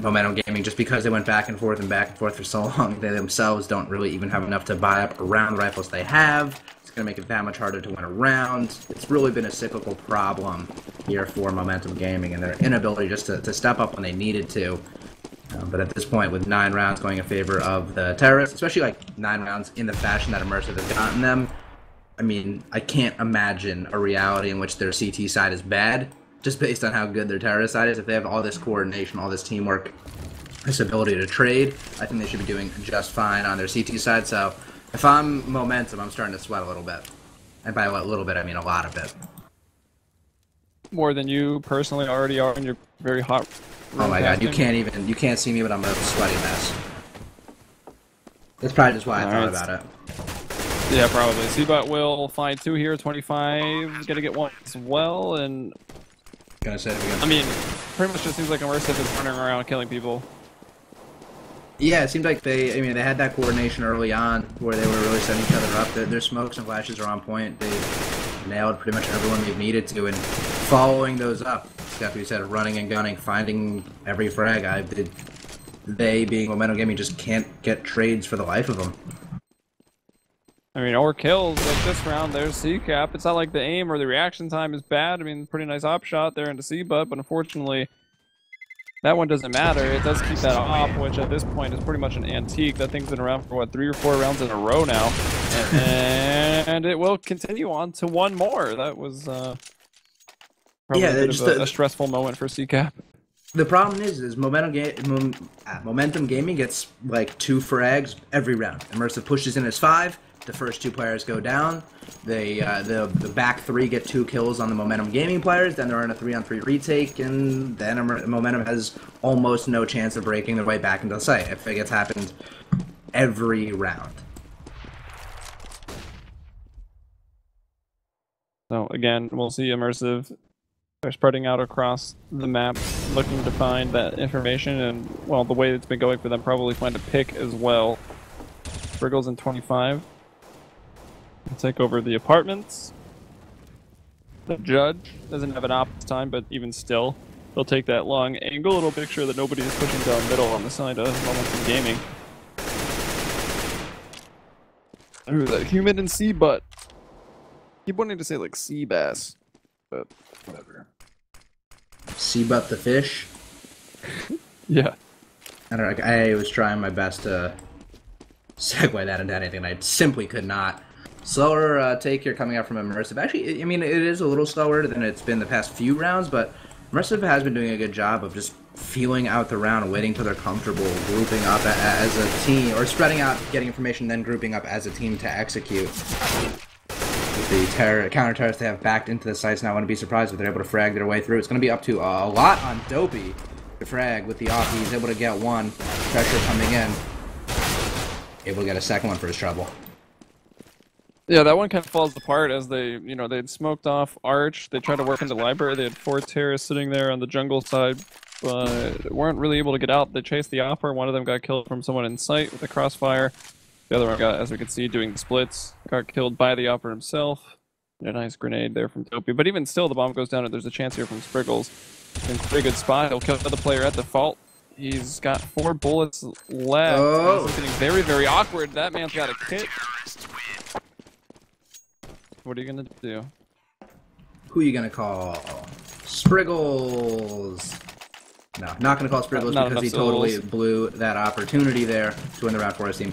Momentum Gaming, just because they went back and forth and back and forth for so long, they themselves don't really even have enough to buy up around the rifles they have. Going to make it that much harder to win a round. It's really been a cyclical problem here for Momentum Gaming and their inability just to, to step up when they needed to. Um, but at this point, with nine rounds going in favor of the terrorists, especially like nine rounds in the fashion that Immersive has gotten them, I mean, I can't imagine a reality in which their CT side is bad, just based on how good their terrorist side is. If they have all this coordination, all this teamwork, this ability to trade, I think they should be doing just fine on their CT side. So if I'm momentum, I'm starting to sweat a little bit. And by a little bit, I mean a lot of it. More than you personally already are in your very hot Oh my god, you can't even, you can't see me, but I'm a sweaty mess. That's probably just why I All thought right. about it. Yeah, probably. Seabot will find two here, 25, gonna get one as well, and... Gonna say it again. I mean, pretty much just seems like Immersive is running around killing people. Yeah, it seemed like they, I mean, they had that coordination early on where they were really setting each other up. Their, their smokes and flashes are on point. They nailed pretty much everyone they've needed to, and following those up, to be said, running and gunning, finding every frag. I did. They, being Momentum Gaming, just can't get trades for the life of them. I mean, or kills like this round. There's C-cap. It's not like the aim or the reaction time is bad. I mean, pretty nice op shot there into C-butt, but unfortunately, that one doesn't matter. It does keep that op, which at this point is pretty much an antique. That thing's been around for, what, three or four rounds in a row now. and it will continue on to one more. That was uh, probably yeah, a, just a, a, stressful moment for CCAP. The problem is, is momentum, ga uh, momentum gaming gets like two frags every round. Immersive pushes in as five, the first two players go down. They uh, the the back three get two kills on the Momentum Gaming players. Then they're in a three on three retake, and then Momentum has almost no chance of breaking their way back into the site. If it gets happened every round. So again, we'll see Immersive. They're spreading out across the map, looking to find that information, and well, the way it's been going for them, probably find a pick as well. Spriggles in 25 take over the apartments. The judge doesn't have an op this time, but even still, they'll take that long angle. It'll make sure that nobody is pushing down middle on the side of Momentum Gaming. Ooh, that human and sea butt. Keep wanting to say like sea bass, but whatever. Sea butt the fish. yeah. I don't know. I was trying my best to segue that into anything. and I simply could not. Slower uh, take here coming out from Immersive. Actually, I mean, it is a little slower than it's been the past few rounds, but Immersive has been doing a good job of just feeling out the round, waiting till they're comfortable, grouping up as a team, or spreading out, getting information, then grouping up as a team to execute. The terror, counter terrorists they have backed into the sites now, I wouldn't be surprised if they're able to frag their way through. It's going to be up to uh, a lot on Dopey to frag with the off. He's able to get one. Pressure coming in. Able to get a second one for his trouble. Yeah, that one kind of falls apart as they, you know, they'd smoked off Arch. They tried to work into the library. They had four terrorists sitting there on the jungle side, but weren't really able to get out. They chased the Opera. One of them got killed from someone in sight with a crossfire. The other one got, as we can see, doing the splits. Got killed by the Opera himself. And a nice grenade there from Dopey. But even still, the bomb goes down and there's a chance here from Spriggles. In a pretty good spot. He'll kill the player at the fault. He's got four bullets left. Oh. This is getting very, very awkward. That man's got a kit. What are you gonna do? Who are you going to call? Spriggles. No, not going to call Spriggles Not because he totally souls. blew that opportunity there to win the round for his team.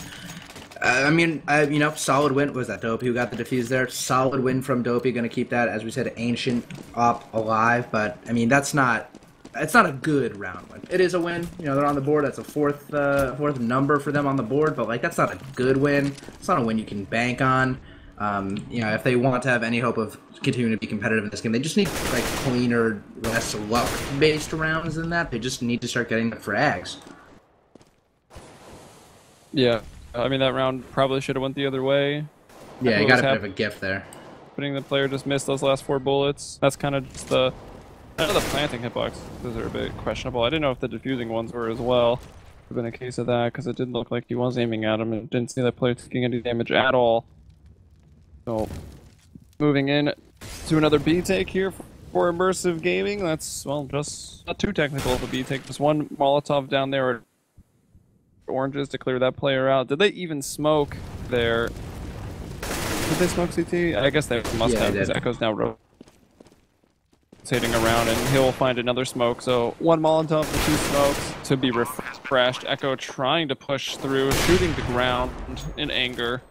Uh, I mean, I, you know, solid win. Was that Dopey who got the defuse there? Solid win from Dopey. Going to keep that, as we said, ancient op alive. But I mean, that's not. It's not a good round win. It is a win. You know, they're on the board. That's a fourth, uh, fourth number for them on the board. But like, that's not a good win. It's not a win you can bank on. Um, you know, if they want to have any hope of continuing to be competitive in this game, they just need like cleaner, less luck-based rounds than that. They just need to start getting the frags. Yeah, I mean that round probably should have went the other way. Yeah, you got a bit of a gift there. Putting the player just missed those last four bullets. That's kind of just the. I know the planting hitboxes are a bit questionable. I didn't know if the diffusing ones were as well. Have been a case of that because it did look like he was aiming at him and didn't see that player taking any damage at all. So, moving in to another B take here for immersive gaming. That's well, just not too technical of a B take. Just one Molotov down there oranges to clear that player out. Did they even smoke there? Did they smoke CT? I guess they must Yeah, have because. Echo's now rotating around and he'll find another smoke. So one Molotov and two smokes to be refreshed. Echo trying to push through, shooting the ground in anger.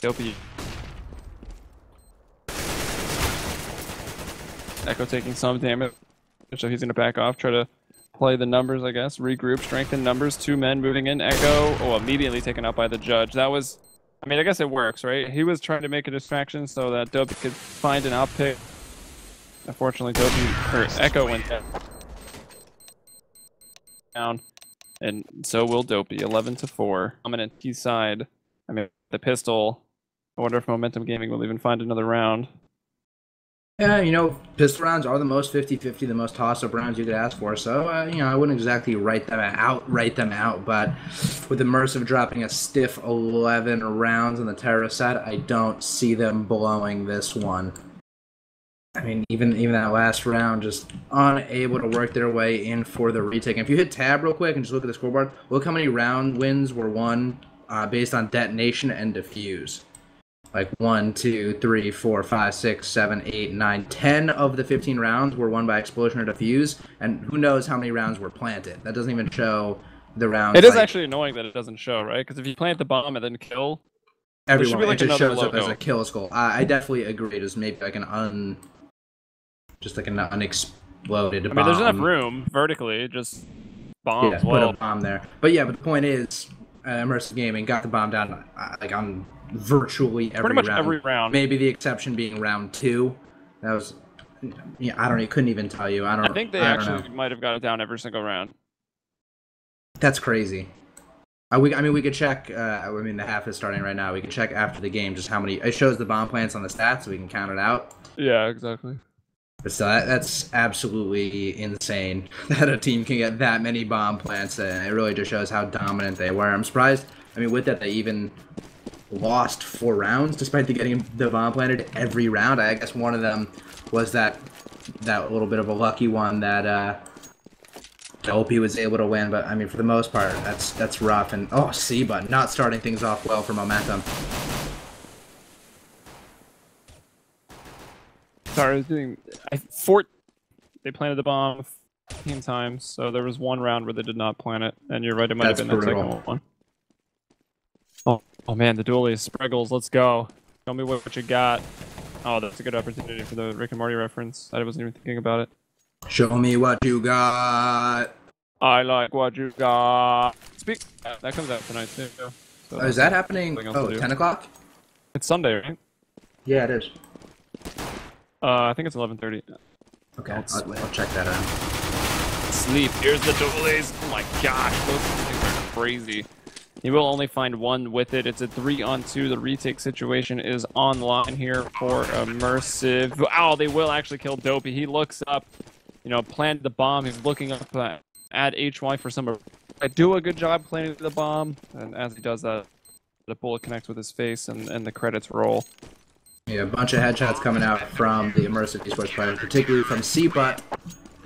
Dopey. Echo taking some damage, so he's going to back off, try to play the numbers, I guess. Regroup, strengthen numbers. Two men moving in. Echo, oh, immediately taken out by the judge. That was, I mean, I guess it works, right? He was trying to make a distraction so that Dopey could find an outpick. Unfortunately, Dopey, or Echo went down. And so will Dopey, 11 to 4. Dominant T side. I mean, the pistol. I wonder if Momentum Gaming will even find another round. Yeah, you know, pistol rounds are the most 50-50, the most toss-up rounds you could ask for. So, uh, you know, I wouldn't exactly write them out, write them out. But with Immersive dropping a stiff 11 rounds on the Terra set, I don't see them blowing this one. I mean, even even that last round, just unable to work their way in for the retake. And if you hit tab real quick and just look at the scoreboard, look how many round wins were won uh, based on detonation and defuse. Like one, two, three, four, five, six, seven, eight, nine, ten of the fifteen rounds were won by explosion or defuse, and who knows how many rounds were planted. That doesn't even show the rounds. It is like, actually annoying that it doesn't show, right? Because if you plant the bomb and then kill, everyone. like it just shows up as a kill skull. I, I definitely agree. It was maybe like an un, just like an unexploded. I mean, there's enough room vertically, just bombs. Yeah, put well, a bomb there. But yeah, but the point is, uh, immersive gaming got the bomb down uh, like on virtually every round. pretty much round. every round. Maybe the exception being round two. That was, yeah, I don't. I couldn't even tell you. I don't. I think they I actually might have got it down every single round. That's crazy. Uh, we, I mean, we could check. Uh, I mean, the half is starting right now. We could check after the game just how many. It shows the bomb plants on the stats, so we can count it out. Yeah, exactly. But still, that, that's absolutely insane that a team can get that many bomb plants, and it really just shows how dominant they were. I'm surprised. I mean, with that, they even lost four rounds despite the getting the bomb planted every round. I guess one of them was that that little bit of a lucky one that uh, OP was able to win. But I mean, for the most part, that's that's rough. And oh, C button not starting things off well for momentum. Sorry, I was doing. I fort. They planted the bomb 15 times, so there was one round where they did not plant it, and you're right, it might That's have been that brutal. second one. Oh, man, the dualies, Spriggles, let's go. Tell me what, what you got. Oh, that's a good opportunity for the Rick and Morty reference. I wasn't even thinking about it. Show me what you got. I like what you got. Speak. That comes out tonight too. So Oh, is that happening? Oh, 10 o'clock? It's Sunday, right? Yeah, it is. Uh, I think it's 11:30. Okay, I'll. I'll check that out. Sleep. Here's the dualies. Oh my gosh, those things are crazy. He will only find one with it. It's a three on two. The retake situation is online here for immersive. Ow, they will actually kill Dopey. He looks up, you know, planted the bomb. He's looking up uh, at HY for some. I do a good job planting the bomb, and as he does that, the bullet connects with his face, and, and the credits roll. Yeah, a bunch of headshots coming out from the immersive esports players, particularly from Seabutt,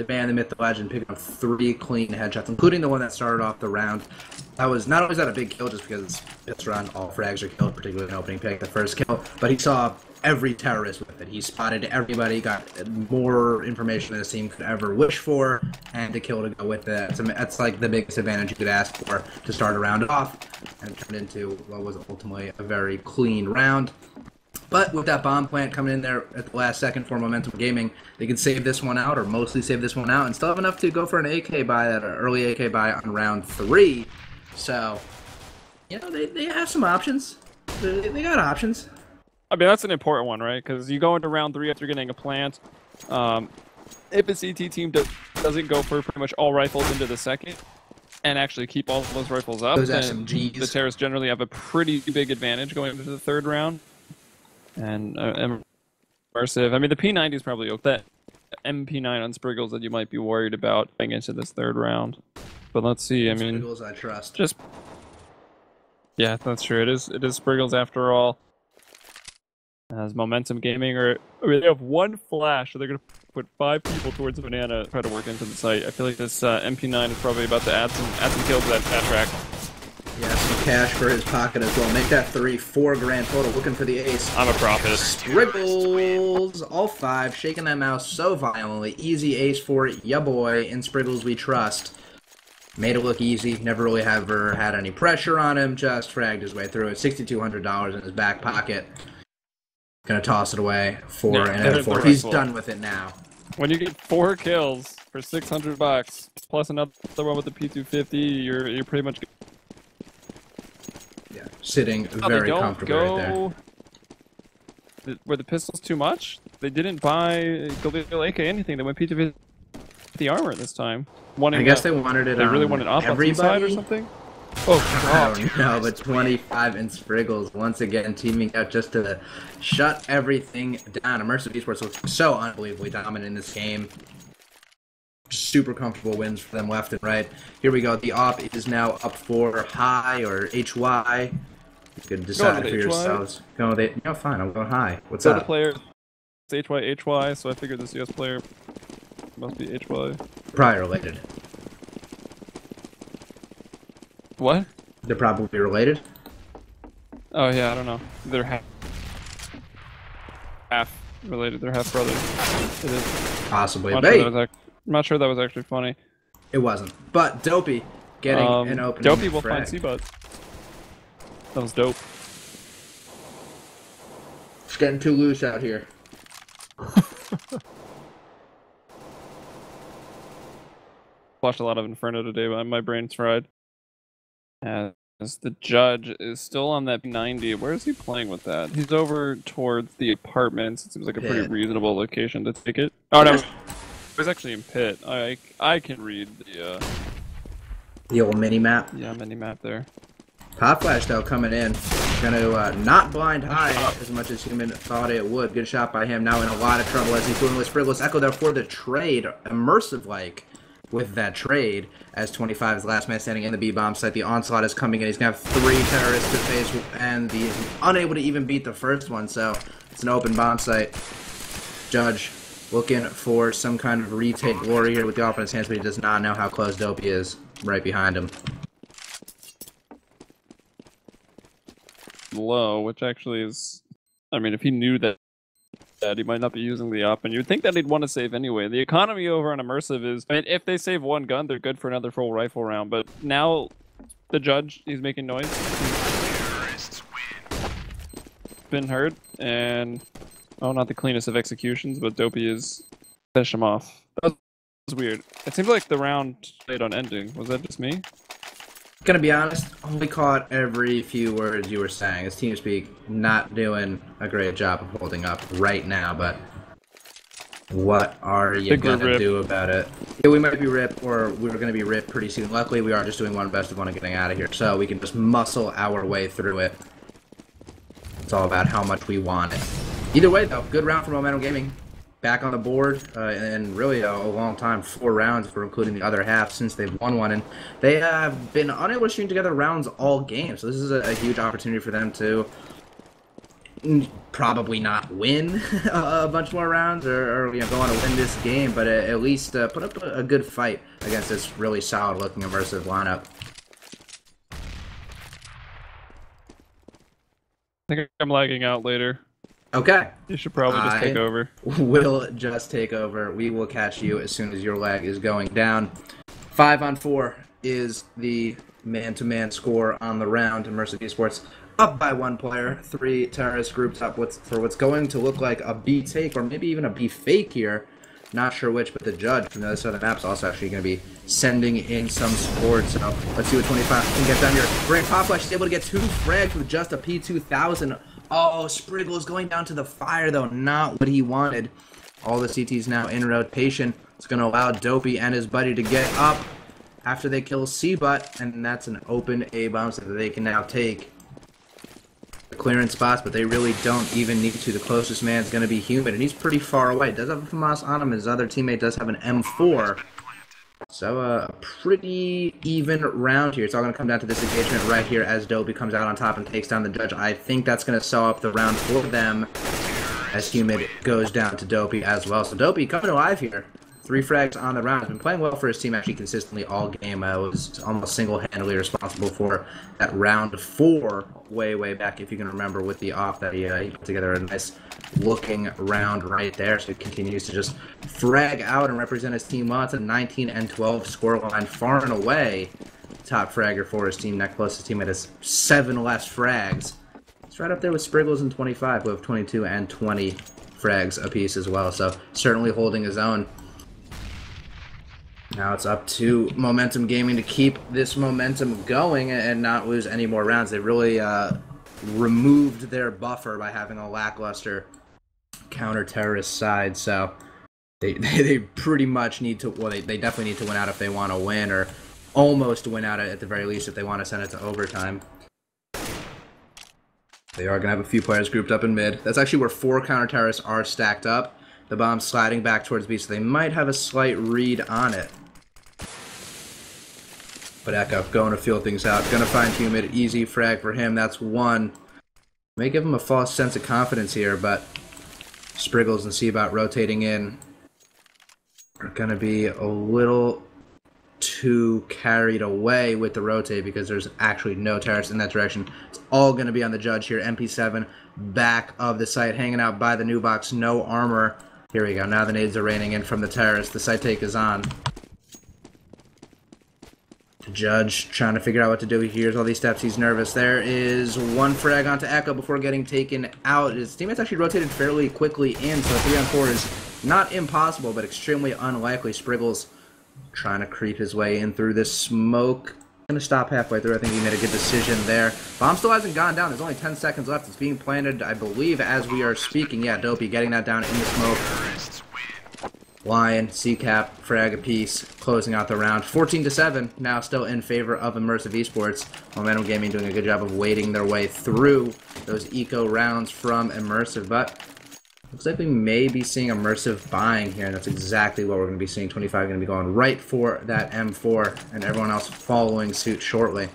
the band, the myth, the legend, picking up three clean headshots, including the one that started off the round. That was not is that a big kill just because this run all frags are killed, particularly in opening pick, the first kill, but he saw every terrorist with it. He spotted everybody, got more information than his team could ever wish for, and the kill to go with it. That's, that's like the biggest advantage you could ask for to start a round off, and turned into what was ultimately a very clean round. But with that bomb plant coming in there at the last second for Momentum Gaming, they can save this one out, or mostly save this one out, and still have enough to go for an AK buy, that early AK buy on round three. So, you know, they, they have some options. They, they got options. I mean, that's an important one, right? Because you go into round three after getting a plant. Um, if a CT team do- doesn't go for pretty much all rifles into the second and actually keep all of those rifles up, Those then SMGs. the terrorists generally have a pretty big advantage going into the third round. And uh, immersive. I mean, the P90 is probably okay. That MP9 on Spriggles that you might be worried about going into this third round. But let's see. I mean, Spriggles I trust. just yeah, that's true. It is it is Spriggles after all. As Momentum Gaming or I mean, they have one flash, so they're gonna put five people towards the banana, try to work into the site. I feel like this uh, MP9 is probably about to add some add some kills to that stat track. Yeah, some cash for his pocket as well. Make that three, four grand total. Looking for the ace. I'm a prophet. Spriggles, all five, shaking that mouse so violently. Easy ace for it. ya boy. In Spriggles we trust. Made it look easy. Never really ever had any pressure on him. Just fragged his way through it. Sixty-two hundred dollars in his back pocket. Gonna toss it away for Yeah, an there's F4. the He's rifle. done with it now. When you get four kills for 600 bucks plus another one with the P250, you're you're pretty much Yeah, sitting Oh, they very don't comfortably right there. were the pistols too much? They didn't buy Galil AK anything. They went P250 the armor this time. Wanting I guess that- they wanted it. they really wanted off on everybody. side or something. Oh I don't but 25 and Spriggles once again teaming up just to shut everything down. Immersive Esports looks so unbelievably dominant in this game. Super comfortable wins for them left and right. Here we go. The op is now up for high or HY. You can decide for HY. yourselves. Go with it. No, fine. I'm going high. What's So the up? player, it's HY HY. So I figured this US player must be HY. Probably related. What? They're probably related. Oh yeah, I don't know. They're half half related. They're half brothers. It is. Possibly. But hey, that was ac- I'm not sure that was actually funny. it wasn't. But Dopey getting Um, an opening. Dopey will frag. find C-Bud. That was dope. It's getting too loose out here. watched a lot of Inferno today, but my brain's fried. As the judge is still on that 90. Where is he playing with that? He's over towards the apartments. It seems like a pretty reasonable location to take it. Oh no, it was actually in Pit. I I can read the uh, The old mini map. yeah mini map there. Pop Flash, though, coming in. Gonna uh, not blind high as much as Human thought it would. Good shot by him. Now in a lot of trouble as he's doing with Spriggles Echo there for the trade. Immersive like with that trade as 25 is the last man standing in the B bomb site. The onslaught is coming in. He's gonna have three terrorists to face and the unable to even beat the first one. So it's an open bomb site. Judge looking for some kind of retake glory here with the offense hands, but he does not know how close Dopey is right behind him. Low, which actually is, I mean, if he knew that. That he might not be using the op, and you'd think that he'd want to save anyway. The economy over on immersive is, I mean, if they save one gun, they're good for another full rifle round. But now, the judge, he's making noise. Been heard, and oh, not the cleanest of executions, but Dopey is finish him off. That was weird. It seems like the round stayed on ending. Was that just me? Gonna be honest, I only caught every few words you were saying. It's team speak not doing a great job of holding up right now, but What are you gonna do about it? Yeah, we might be ripped, or we're gonna be ripped pretty soon. Luckily, we are just doing one best of one and getting out of here, so we can just muscle our way through it. It's all about how much we want it. Either way, though, good round for Momentum Gaming. Back on the board, uh, and really a, a long time, four rounds for including the other half since they've won one, and they have been unable to string together rounds all game. So this is a, a huge opportunity for them to probably not win a bunch more rounds or, or you know go on to win this game, but at, least uh, put up a, a good fight against this really solid looking immersive lineup. I think I'm lagging out later. Okay, You should probably just take I- over. we'll just take over. We will catch you as soon as your lag is going down. Five on four is the man-to-man score on the round. Immersive Esports up by one player. Three terrorist groups up what's, for what's going to look like a B take or maybe even a B fake here. Not sure which, but the judge from the other side of the map is also actually going to be sending in some support. So let's see what 25 can get done here. Brain Pop Flash is able to get two frags with just a P2000. Oh, Spriggle's going down to the fire, though. Not what he wanted. All the CTs now in rotation. It's going to allow Dopey and his buddy to get up after they kill C-Butt, and that's an open A-bomb that they can now take clearance spots, but they really don't even need to. The closest man is going to be Human, and he's pretty far away. Does have a FAMAS on him. His other teammate does have an M4. So uh, a pretty even round here. It's all going to come down to this engagement right here as Dopey comes out on top and takes down the judge. I think that's going to sew up the round for them as Humid goes down to Dopey as well. So Dopey coming alive here. Three frags on the round. Has been playing well for his team actually consistently all game. Uh, was almost single-handedly responsible for that round four way, way back, if you can remember, with the off that he, uh, he put together a nice looking round right there. So he continues to just frag out and represent his team well. It's a 19 and 12 scoreline, far and away top fragger for his team. That closest teammate has seven less frags. It's right up there with Spriggles and 25, who have 22 and 20 frags apiece as well. So certainly holding his own. Now it's up to Momentum Gaming to keep this momentum going and not lose any more rounds. They really uh, removed their buffer by having a lackluster counter-terrorist side, so they, they, they pretty much need to, well, they, they definitely need to win out if they want to win, or almost win out at the very least if they want to send it to overtime. They are going to have a few players grouped up in mid. That's actually where four counter-terrorists are stacked up. The bomb's sliding back towards B, so they might have a slight read on it. But Echo going to feel things out. Going to find Humid. Easy frag for him. That's one. May give him a false sense of confidence here, but Spriggles and Seabot rotating in are going to be a little too carried away with the rotate because there's actually no terrorists in that direction. It's all going to be on the judge here. MP7 back of the site, hanging out by the new box. No armor. Here we go. Now the nades are raining in from the terrorists. The site take is on. Judge trying to figure out what to do. He hears all these steps. He's nervous. There is one frag onto Echo before getting taken out. His teammates actually rotated fairly quickly in, so 3 on 4 is not impossible, but extremely unlikely. Spriggles trying to creep his way in through this smoke. Gonna stop halfway through. I think he made a good decision there. Bomb still hasn't gone down. There's only 10 seconds left. It's being planted, I believe, as we are speaking. Yeah, Dopey getting that down in the smoke. Lion, C-Cap, frag apiece, closing out the round. 14 to 7, now still in favor of Immersive Esports. Momentum Gaming doing a good job of wading their way through those eco rounds from Immersive, but looks like we may be seeing Immersive buying here, and that's exactly what we're going to be seeing. 25 going to be going right for that M4, and everyone else following suit shortly.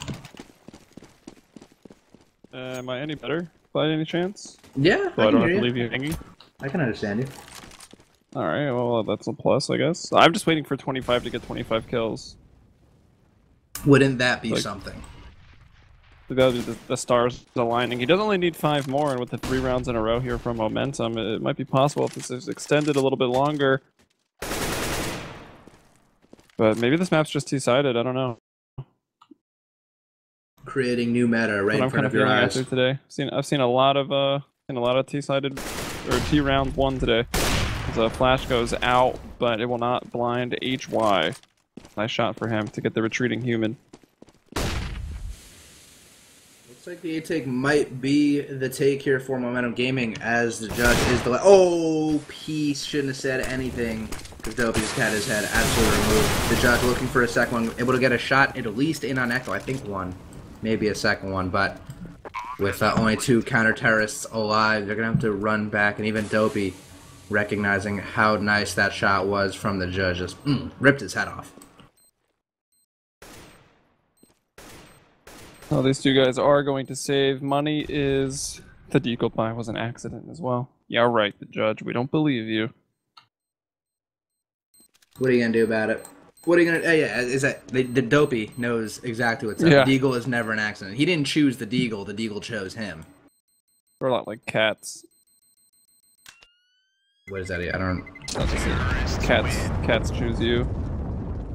Uh, am I any better by any chance? Yeah, So I I, don't have to you. leave you hanging. I can understand you. All right, well that's a plus, I guess. I'm just waiting for 25 to get 25 kills. Wouldn't that be Like- something? The, the, the stars aligning. He does only need five more, and with the three rounds in a row here from momentum, it, might be possible if this is extended a little bit longer. But maybe this map's just two-sided. I don't know. Creating new meta right in front of your eyes. today. I've seen I've seen a lot of uh seen a lot of T-sided or T round one today. The flash goes out, but it will not blind HY. Nice shot for him to get the retreating human. Looks like the A take might be the take here for Momentum Gaming as the judge is the. Oh, piece shouldn't have said anything because Dopey just had his head absolutely removed. The judge looking for a second one, able to get a shot at least in on Echo. I think one, maybe a second one, but with uh, only two counter terrorists alive, they're gonna have to run back, and even Dopey recognizing how nice that shot was from the judge, just mm, ripped his head off. Oh, these two guys are going to save. Money is the deagle pie was an accident as well. Yeah, right, the judge. We don't believe you. What are you gonna do about it? What are you gonna? Uh, yeah, is that the, the dopey knows exactly what's up. Yeah. Deagle is never an accident. He didn't choose the Deagle. The Deagle chose him. We're a lot like cats. What is that? I don't. Cats, cats choose you.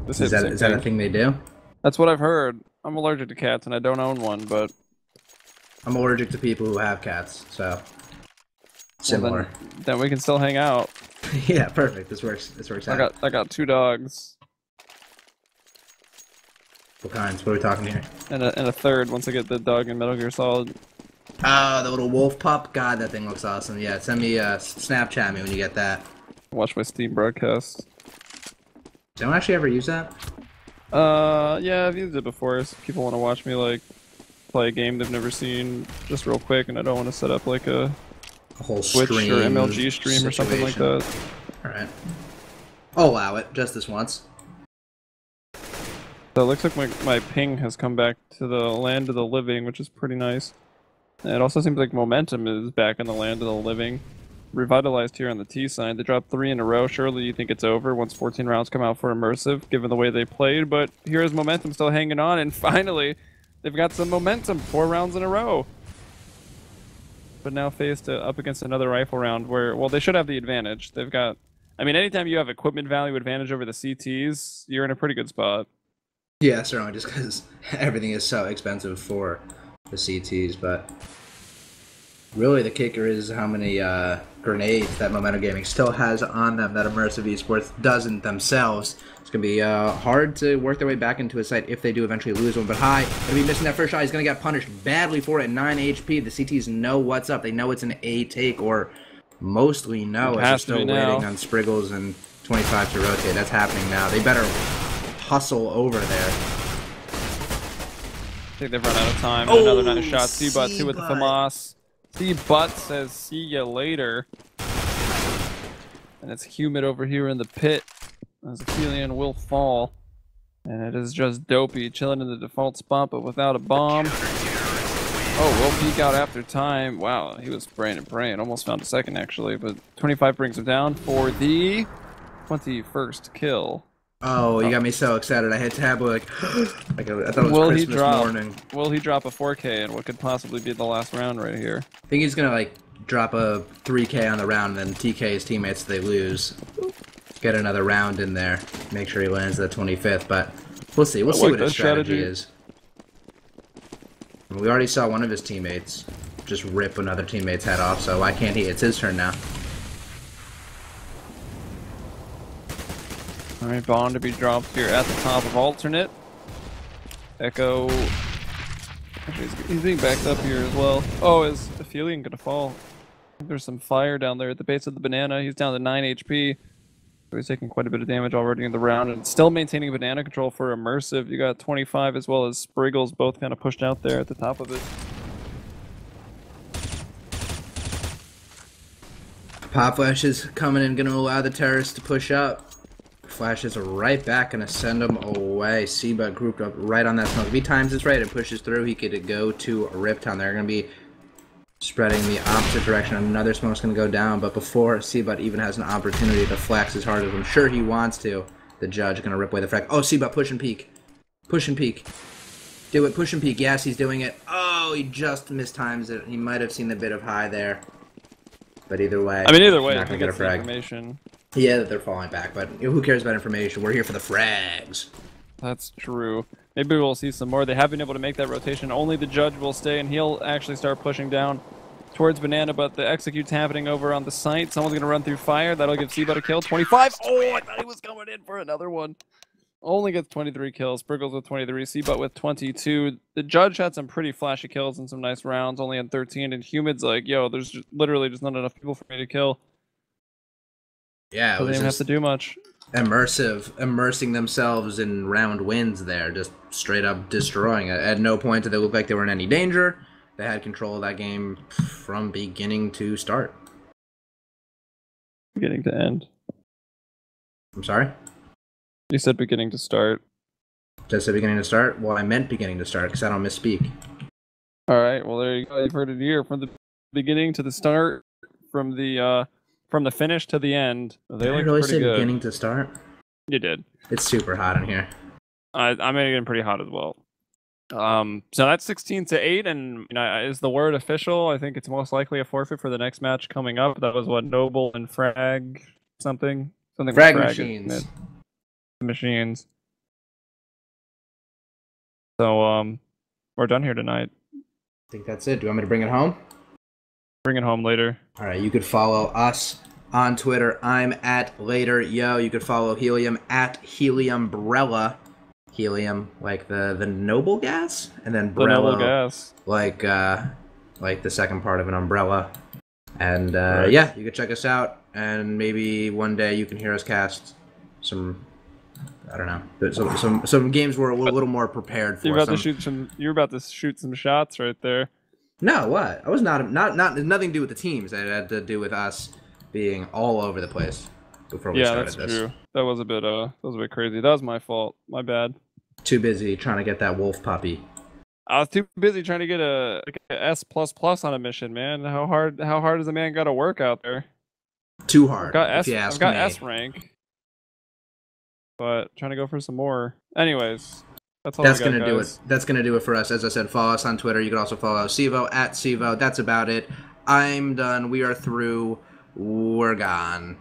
This Is that that a thing. they do? That's what I've heard. I'm allergic to cats and I don't own one, but I'm allergic to people who have cats, so well, similar. then, then we can still hang out. yeah, perfect. This works. This works out. I out. got I got two dogs What kinds? What are we talking here? and a, and a third once I get the dog in Metal Gear Solid. Oh, the little wolf pup. God, that thing looks awesome. Yeah, send me uh, Snapchat me when you get that. Watch my Steam broadcast. Don't actually ever use that. Uh, yeah, I've used it before. If people want to watch me like play a game they've never seen, just real quick, and I don't want to set up like a A whole Twitch stream or MLG stream or something like that. All right. I'll allow it just this once. So it looks like my, my ping has come back to the land of the living, which is pretty nice. It also seems like momentum is back in the land of the living. Revitalized here on the T side. They dropped three in a row. Surely you think it's over once 14 rounds come out for Immersive, given the way they played. But here's momentum still hanging on, and finally, they've got some momentum. Four rounds in a row. But now faced uh, up against another rifle round where, well, they should have the advantage. They've got, I mean, anytime you have equipment value advantage over the CTs, you're in a pretty good spot. Yeah, certainly, just because everything is so expensive for the CTs. But really, the kicker is how many uh, grenades that Momentum Gaming still has on them that Immersive Esports doesn't themselves. It's going to be uh, hard to work their way back into a site if they do eventually lose one. But High, going to be missing that first shot. He's going to get punished badly for it. 9 HP. The CTs know what's up. They know it's an A take, or mostly know as they're still be now. waiting on Spriggles and 25 to rotate. That's happening now. They better hustle over there. I think they've run out of time. Oh, Another nice shot. C-Butt, two with the. FAMAS. C-Butt says, see ya later. And it's humid over here in the pit. As Aphelion will fall. And it is just Dopey chilling in the default spot, but without a bomb. Oh, will peek out after time. Wow, he was spraying and praying. Almost found a second, actually. But 25 brings him down for the 21st kill. Oh, you oh. got me so excited. I hit tab like, like I thought it was Will he Christmas drop? morning. Will he drop a 4K in what could possibly be the last round right here? I think he's gonna like drop a 3K on the round, and then TK his teammates they lose. Get another round in there. Make sure he lands the 25th, but we'll see. We'll I see like what his strategy, strategy. is. We already saw one of his teammates just rip another teammate's head off, so why can't he? It's his turn now. Alright, Bond to be dropped here at the top of alternate. Echo. He's, he's being backed up here as well. Oh, is Aphelion gonna fall? There's some fire down there at the base of the banana. He's down to 9 HP. He's taking quite a bit of damage already in the round and still maintaining banana control for Immersive. You got 25 as well as Spriggles both kind of pushed out there at the top of it. Pop Flash is coming in, gonna allow the terrorists to push up. Flash is right back, gonna send them away. Seabud grouped up right on that smoke. If he times this right and pushes through, he could go to Riptown. They're gonna be spreading the opposite direction. Another smoke's gonna go down, but before Seabud even has an opportunity to flex as hard as I'm sure he wants to, the judge gonna rip away the frag. Oh, Seabud, push and peek. Push and peek. Do it, push and peek. Yes, he's doing it. Oh, he just mistimes it. He might have seen the bit of high there. But either way, I mean, either way, not gonna get a frag. information. Yeah, that they're falling back, but who cares about information? We're here for the frags. That's true. Maybe we'll see some more. They have been able to make that rotation. Only the judge will stay, and he'll actually start pushing down towards Banana, but the execute's happening over on the site. Someone's going to run through fire. That'll give Seabud a kill. 25. Oh, I thought he was coming in for another one. only gets 23 kills. Spriggles with 23. Seabutt with 22. The judge had some pretty flashy kills and some nice rounds, only had 13. And Humid's like, yo, there's just, literally just not enough people for me to kill. Yeah, it Doesn't have to do much. immersive, immersing themselves in round wins there, just straight up destroying it. At no point did they look like they were in any danger. They had control of that game from beginning to start. Beginning to end. I'm sorry? You said beginning to start. Just the beginning to start? Well, I meant beginning to start because I don't misspeak. All right. Well, there you go. You've heard it here from the beginning to the start, from the uh, from the finish to the end. They Did I look really pretty say good. beginning to start? You did. It's super hot in here. I, I'm getting pretty hot as well. Um, so that's 16 to eight, and you know, is the word official? I think it's most likely a forfeit for the next match coming up. That was what Noble and Frag something something. with Frag machines. Machines. So um, we're done here tonight. I think that's it. Do you want me to bring it home? Bring it home later. All right, you could follow us on Twitter. I'm at LATORRyo. You could follow Helium at Heliumbrella. Helium like the the noble gas, and then The Brella gas. like uh like the second part of an umbrella. And uh, Right. yeah, you could check us out, and maybe one day you can hear us cast some. I don't know, but some some, some games we're a little, little more prepared for. You're about some- to shoot some. You're about to shoot some shots right there. No, what? I was not not not nothing to do with the teams. It had to do with us being all over the place before we Yeah, started that's this. true. That was a bit uh, that was a bit crazy. That was my fault. My bad. Too busy trying to get that wolf puppy. I was too busy trying to get a, like a S plus plus on a mission, man. How hard how hard does a man got to work out there? Too I've hard. got S. you I've ask got me. S rank, but trying to go for some more. Anyways, that's all. That's I got, gonna do it. That's gonna do it for us. As I said, follow us on Twitter. You can also follow CEVO at CEVO. That's about it. I'm done. We are through. We're gone.